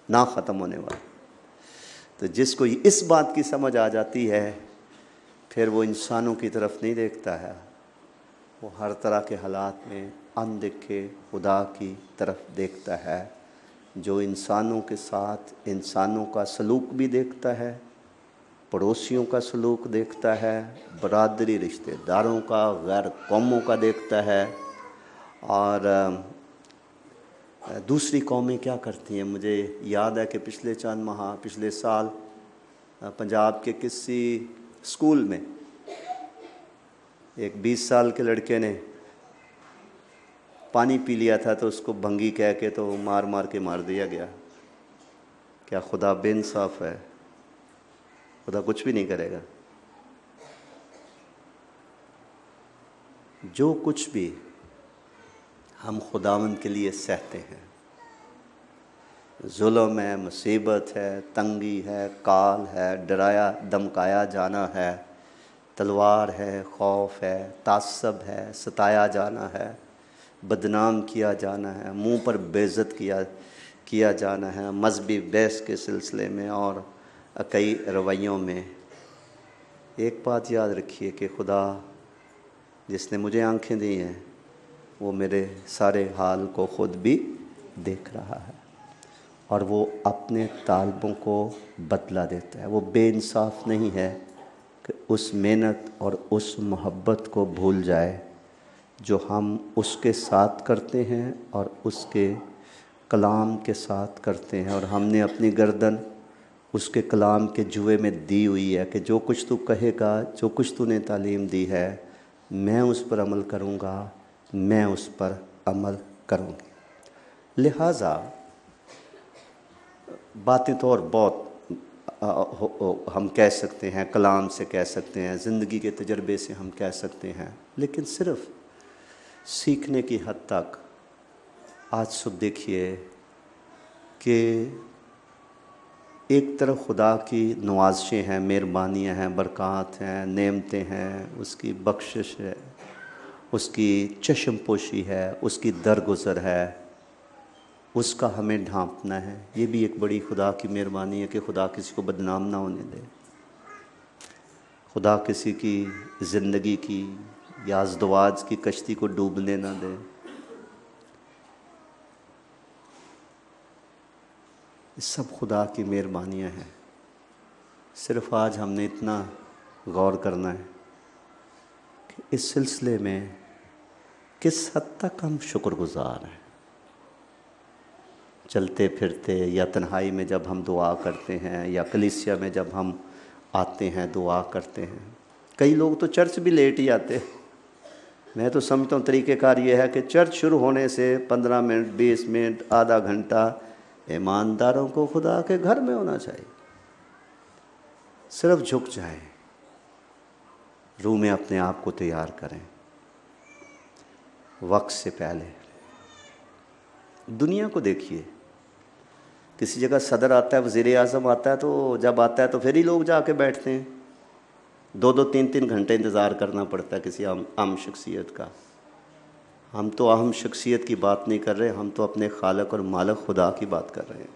نہ ختم ہونے والا۔ تو جس کو اس بات کی سمجھ آ جاتی ہے، پھر وہ انسانوں کی طرف نہیں دیکھتا ہے۔ وہ ہر طرح کے حالات میں اندھے خدا کی طرف دیکھتا ہے۔ جو انسانوں کے ساتھ انسانوں کا سلوک بھی دیکھتا ہے، پڑوسیوں کا سلوک دیکھتا ہے، برادری، رشتہ داروں کا، غیر قوموں کا دیکھتا ہے۔ اور دوسری قومیں کیا کرتی ہیں؟ مجھے یاد ہے کہ پچھلے چند ماہ، پچھلے سال پنجاب کے کسی اسکول میں ایک بیس سال کے لڑکے نے پانی پی لیا تھا تو اس کو بھنگی کہہ کے تو مار مار کے مار دیا گیا۔ کیا خدا بے انصاف ہے؟ خدا کچھ بھی نہیں کرے گا۔ جو کچھ بھی ہم خداون کے لیے سہتے ہیں۔ ظلم ہے، مصیبت ہے، تنگی ہے، کال ہے، ڈرایا، دمکایا جانا ہے۔ تلوار ہے، خوف ہے، تعصب ہے، ستایا جانا ہے۔ بدنام کیا جانا ہے، منہ پر بےزت کیا کیا جانا ہے۔ مذہبی بحث کے سلسلے میں اور کئی رویوں میں۔ ایک بات یاد رکھیے کہ خدا جس نے مجھے آنکھیں دی ہیں وہ میرے سارے حال کو خود بھی دیکھ رہا ہے اور وہ اپنے طالبوں کو بدلا دیتا ہے۔ وہ بے انصاف نہیں ہے کہ اس محنت اور اس محبت کو بھول جائے جو ہم اس کے ساتھ کرتے ہیں اور اس کے کلام کے ساتھ کرتے ہیں۔ اور ہم نے اپنی گردن اس کے کلام کے جوئے میں دی ہوئی ہے کہ جو کچھ تو کہے گا، جو کچھ تو نے تعلیم دی ہے، میں اس پر عمل کروں گا۔ میں اس پر عمل کروں گی۔ لہٰذا باتیں تو اور بہت ہم کہہ سکتے ہیں، کلام سے کہہ سکتے ہیں، زندگی کے تجربے سے ہم کہہ سکتے ہیں۔ لیکن صرف سیکھنے کی حد تک آج صبح دیکھیے کہ ایک طرف خدا کی نوازشیں ہیں، مہربانیاں ہیں، برکات ہیں، نعمتیں ہیں، اس کی بخشش ہے۔ اس کی چشم پوشی ہے، اس کی درگزر ہے، اس کا ہمیں ڈھانپنا ہے۔ یہ بھی ایک بڑی خدا کی مہربانی ہے کہ خدا کسی کو بدنام نہ ہونے دے۔ خدا کسی کی زندگی کی یا ازدواج کی کشتی کو ڈوبنے نہ دے۔ یہ سب خدا کی مہربانیاں ہیں۔ صرف آج ہم نے اتنا غور کرنا ہے کہ اس سلسلے میں کس حد تک ہم شکر گزار ہیں؟ چلتے پھرتے یا تنہائی میں جب ہم دعا کرتے ہیں یا کلیسیا میں جب ہم آتے ہیں دعا کرتے ہیں۔ کئی لوگ تو چرچ بھی لیٹ ہی آتے میں تو سمجھتا ہوں طریقہ کار یہ ہے کہ چرچ شروع ہونے سے پندرہ منٹ، بیس منٹ، آدھا گھنٹہ ایمانداروں کو خدا کے گھر میں ہونا چاہیے۔ صرف جھک جائیں۔ روح میں اپنے آپ کو تیار کریں۔ وقت سے پہلے۔ دنیا کو دیکھیے۔ کسی جگہ صدر آتا ہے، وزیر اعظم آتا ہے، تو جب آتا ہے تو پھر ہی لوگ جا کے بیٹھتے ہیں۔ دو دو تین تین گھنٹے انتظار کرنا پڑتا ہے کسی عام شخصیت کا۔ ہم تو اہم شخصیت کی بات نہیں کر رہے، ہم تو اپنے خالق اور مالک خدا کی بات کر رہے ہیں۔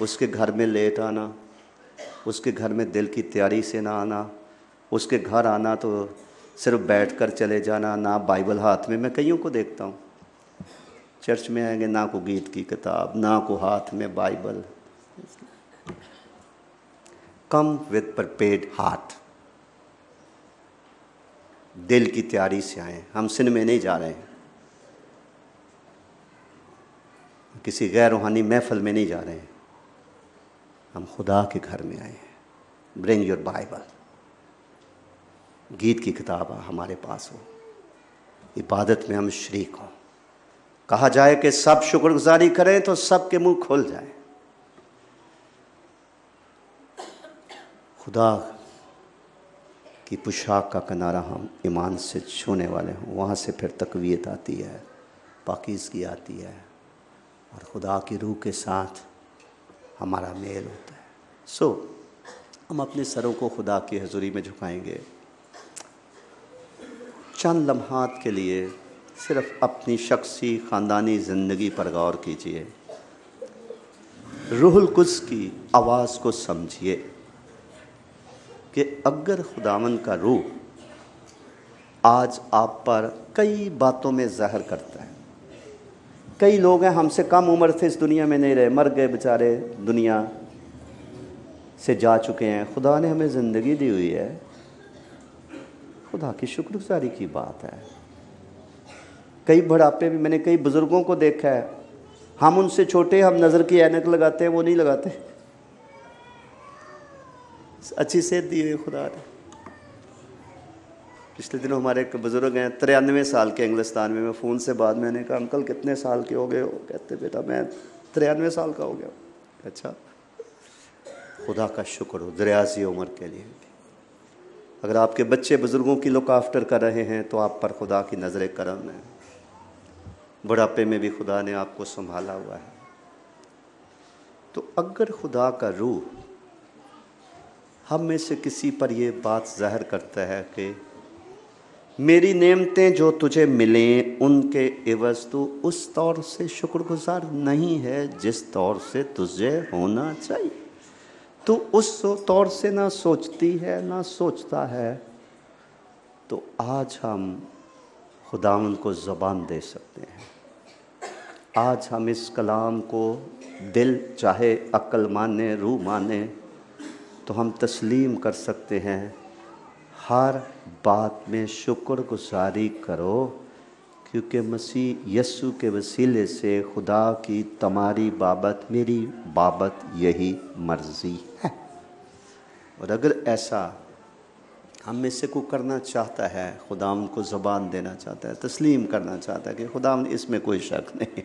اس کے گھر میں لیٹ آنا، اس کے گھر میں دل کی تیاری سے نہ آنا، اس کے گھر آنا تو صرف بیٹھ کر چلے جانا، نہ بائبل ہاتھ میں میں کئیوں کو دیکھتا ہوں؟ چرچ میں آئیں گے، نہ کو گیت کی کتاب، نہ کو ہاتھ میں Bible. Come with prepared ہاتھ۔ دل کی تیاری سے آئیں۔ ہم سن میں نہیں جا رہے ہیں۔ کسی غیر روحانی محفل میں نہیں جا رہے ہیں۔ ہم خدا کے گھر میں آئے ہیں۔ برنگ یور بائبل گیت کی کتاب ہمارے پاس ہو۔ عبادت میں ہم شریک ہوں۔ کہا جائے کہ سب شکر گزاری کریں تو سب کے منہ کھل جائیں۔ خدا کی پوشاک کا کنارہ ہم ایمان سے چھونے والے ہوں۔ وہاں سے پھر تقویت آتی ہے، پاکیزگی آتی ہے اور خدا کی روح کے ساتھ ہمارا میل ہوتا ہے۔ سو ہم اپنے سروں کو خدا کی حضوری میں جھکائیں گے۔ چند لمحات کے لیے صرف اپنی شخصی خاندانی زندگی پر غور کیجیے روح القدس کی آواز کو سمجھیے کہ اگر خداون کا روح آج آپ پر کئی باتوں میں زہر کرتا ہے، کئی لوگ ہیں ہم سے کم عمر سے اس دنیا میں نہیں رہے، مر گئے بیچارے، دنیا سے جا چکے ہیں، خدا نے ہمیں زندگی دی ہوئی ہے۔ خدا کی شکر گزاری کی بات ہے۔ کئی بڑھاپے بھی میں نے کئی بزرگوں کو دیکھا ہے۔ ہم ان سے چھوٹے، ہم نظر کی اینک لگاتے ہیں، وہ نہیں لگاتے۔ اچھی صحت دی ہوئی خدا نے۔ پچھلے دنوں ہمارے ایک بزرگ ہیں ترانوے سال کے انگلستان میں۔ میں فون سے بعد میں نے کہا، انکل، کتنے سال کے ہو گئے ہو؟ کہتے، بیٹا، میں ترانوے سال کا ہو گیا اچھا۔ خدا کا شکر ہو دریازی عمر کے لیے۔ اگر آپ کے بچے بزرگوں کی لک آفٹر کر رہے ہیں تو آپ پر خدا کی نظر کرم ہے۔ بڑھاپے میں بھی خدا نے آپ کو سنبھالا ہوا ہے۔ تو اگر خدا کا روح ہم میں سے کسی پر یہ بات ظاہر کرتا ہے کہ میری نعمتیں جو تجھے ملیں، ان کے عوض تو اس طور سے شکر گزار نہیں ہے جس طور سے تجھے ہونا چاہیے۔ تو اس طور سے نہ سوچتی ہے، نہ سوچتا ہے۔ تو آج ہم خداون کو زبان دے سکتے ہیں۔ آج ہم اس کلام کو دل چاہے، عقل مانے، روح مانے، تو ہم تسلیم کر سکتے ہیں۔ ہر بات میں شکر گزاری کرو۔ کیونکہ مسیح یسو کے وسیلے سے خدا کی تمہاری بابت، میری بابت یہی مرضی ہے۔ اور اگر ایسا ہم میں سے کو کرنا چاہتا ہے، خدا ان کو زبان دینا چاہتا ہے، تسلیم کرنا چاہتا ہے کہ خدا اس میں کوئی شک نہیں۔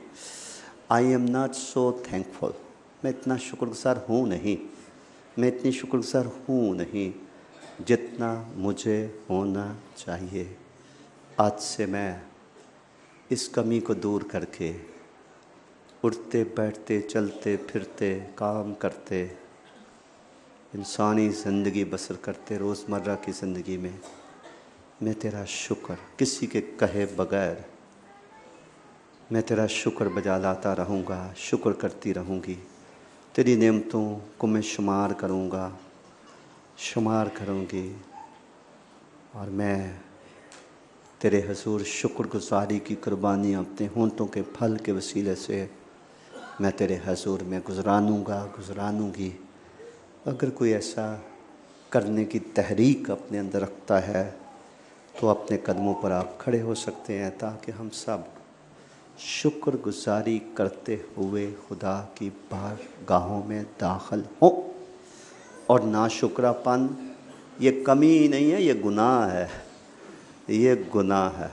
I am not so thankful میں اتنا شکر گزار ہوں نہیں۔ میں اتنی شکر گزار ہوں نہیں جتنا مجھے ہونا چاہیے۔ آج سے میں اس کمی کو دور کر کے اٹھتے بیٹھتے، چلتے، پھرتے، کام کرتے، انسانی زندگی بسر کرتے روز مرہ کی زندگی میں میں تیرا شکر، کسی کے کہے بغیر میں تیرا شکر بجا لاتا رہوں گا، شکر کرتی رہوں گی، تیری نعمتوں کو میں شمار کروں گا، شمار کروں گی اور میں تیرے حضور شکر گزاری کی قربانی اپنے ہونٹوں کے پھل کے وسیلے سے میں تیرے حضور میں گزرانوں گا، گزرانوں گی۔ اگر کوئی ایسا کرنے کی تحریک اپنے اندر رکھتا ہے تو اپنے قدموں پر آپ کھڑے ہو سکتے ہیں تاکہ ہم سب شکر گزاری کرتے ہوئے خدا کی بار گاہوں میں داخل ہوں۔ اور نا پن، یہ کمی نہیں ہے، یہ گناہ ہے۔ یہ گناہ ہے۔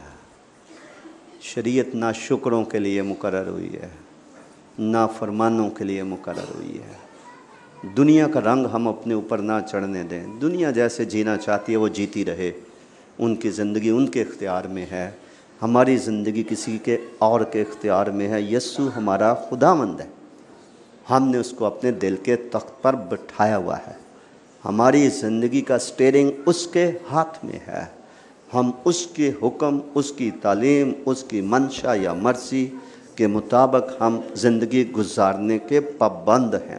شریعت نا شکروں کے لیے مقرر ہوئی ہے نا فرمانوں کے لیے مقرر ہوئی ہے۔ دنیا کا رنگ ہم اپنے اوپر نہ چڑھنے دیں۔ دنیا جیسے جینا چاہتی ہے، وہ جیتی رہے۔ ان کی زندگی ان کے اختیار میں ہے۔ ہماری زندگی کسی کے اور کے اختیار میں ہے۔ یسو ہمارا خدا مند ہے۔ ہم نے اس کو اپنے دل کے تخت پر بٹھایا ہوا ہے۔ ہماری زندگی کا سٹیرنگ اس کے ہاتھ میں ہے۔ ہم اس کے حکم، اس کی تعلیم، اس کی منشا یا مرضی کے مطابق ہم زندگی گزارنے کے پابند ہیں۔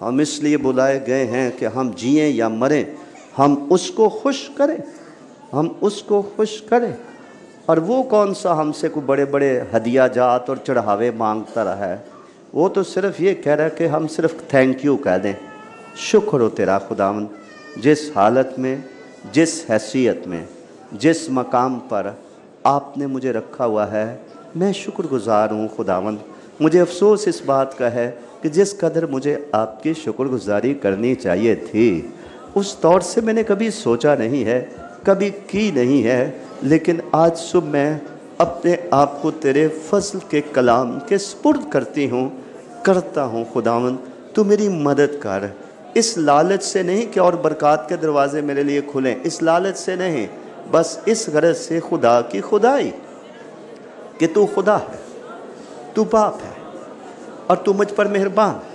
ہم اس لیے بلائے گئے ہیں کہ ہم جئیں یا مریں، ہم اس کو خوش کریں، ہم اس کو خوش کریں۔ اور وہ کون سا ہم سے کوئی بڑے بڑے ہدیہ جات اور چڑھاوے مانگتا رہا ہے؟ وہ تو صرف یہ کہہ رہا ہے کہ ہم صرف تھینک یو کہہ دیں۔ شکر ہو تیرا خداون جس حالت میں، جس حیثیت میں۔ جس مقام پر آپ نے مجھے رکھا ہوا ہے، میں شکر گزار ہوں خداون مجھے افسوس اس بات کا ہے کہ جس قدر مجھے آپ کی شکر گزاری کرنی چاہیے تھی۔ اس طور سے میں نے کبھی سوچا نہیں ہے، کبھی کی نہیں ہے، لیکن آج صبح میں اپنے آپ کو تیرے فضل کے کلام کے سپرد کرتی ہوں، کرتا ہوں خداون تو میری مدد کر۔ اس لالچ سے نہیں کہ اور برکات کے دروازے میرے لیے کھلیں۔ اس لالچ سے نہیں۔ بس اس غرض سے خدا کی خدائی کہ تو خدا ہے، تو باپ ہے اور تو مجھ پر مہربان ہے۔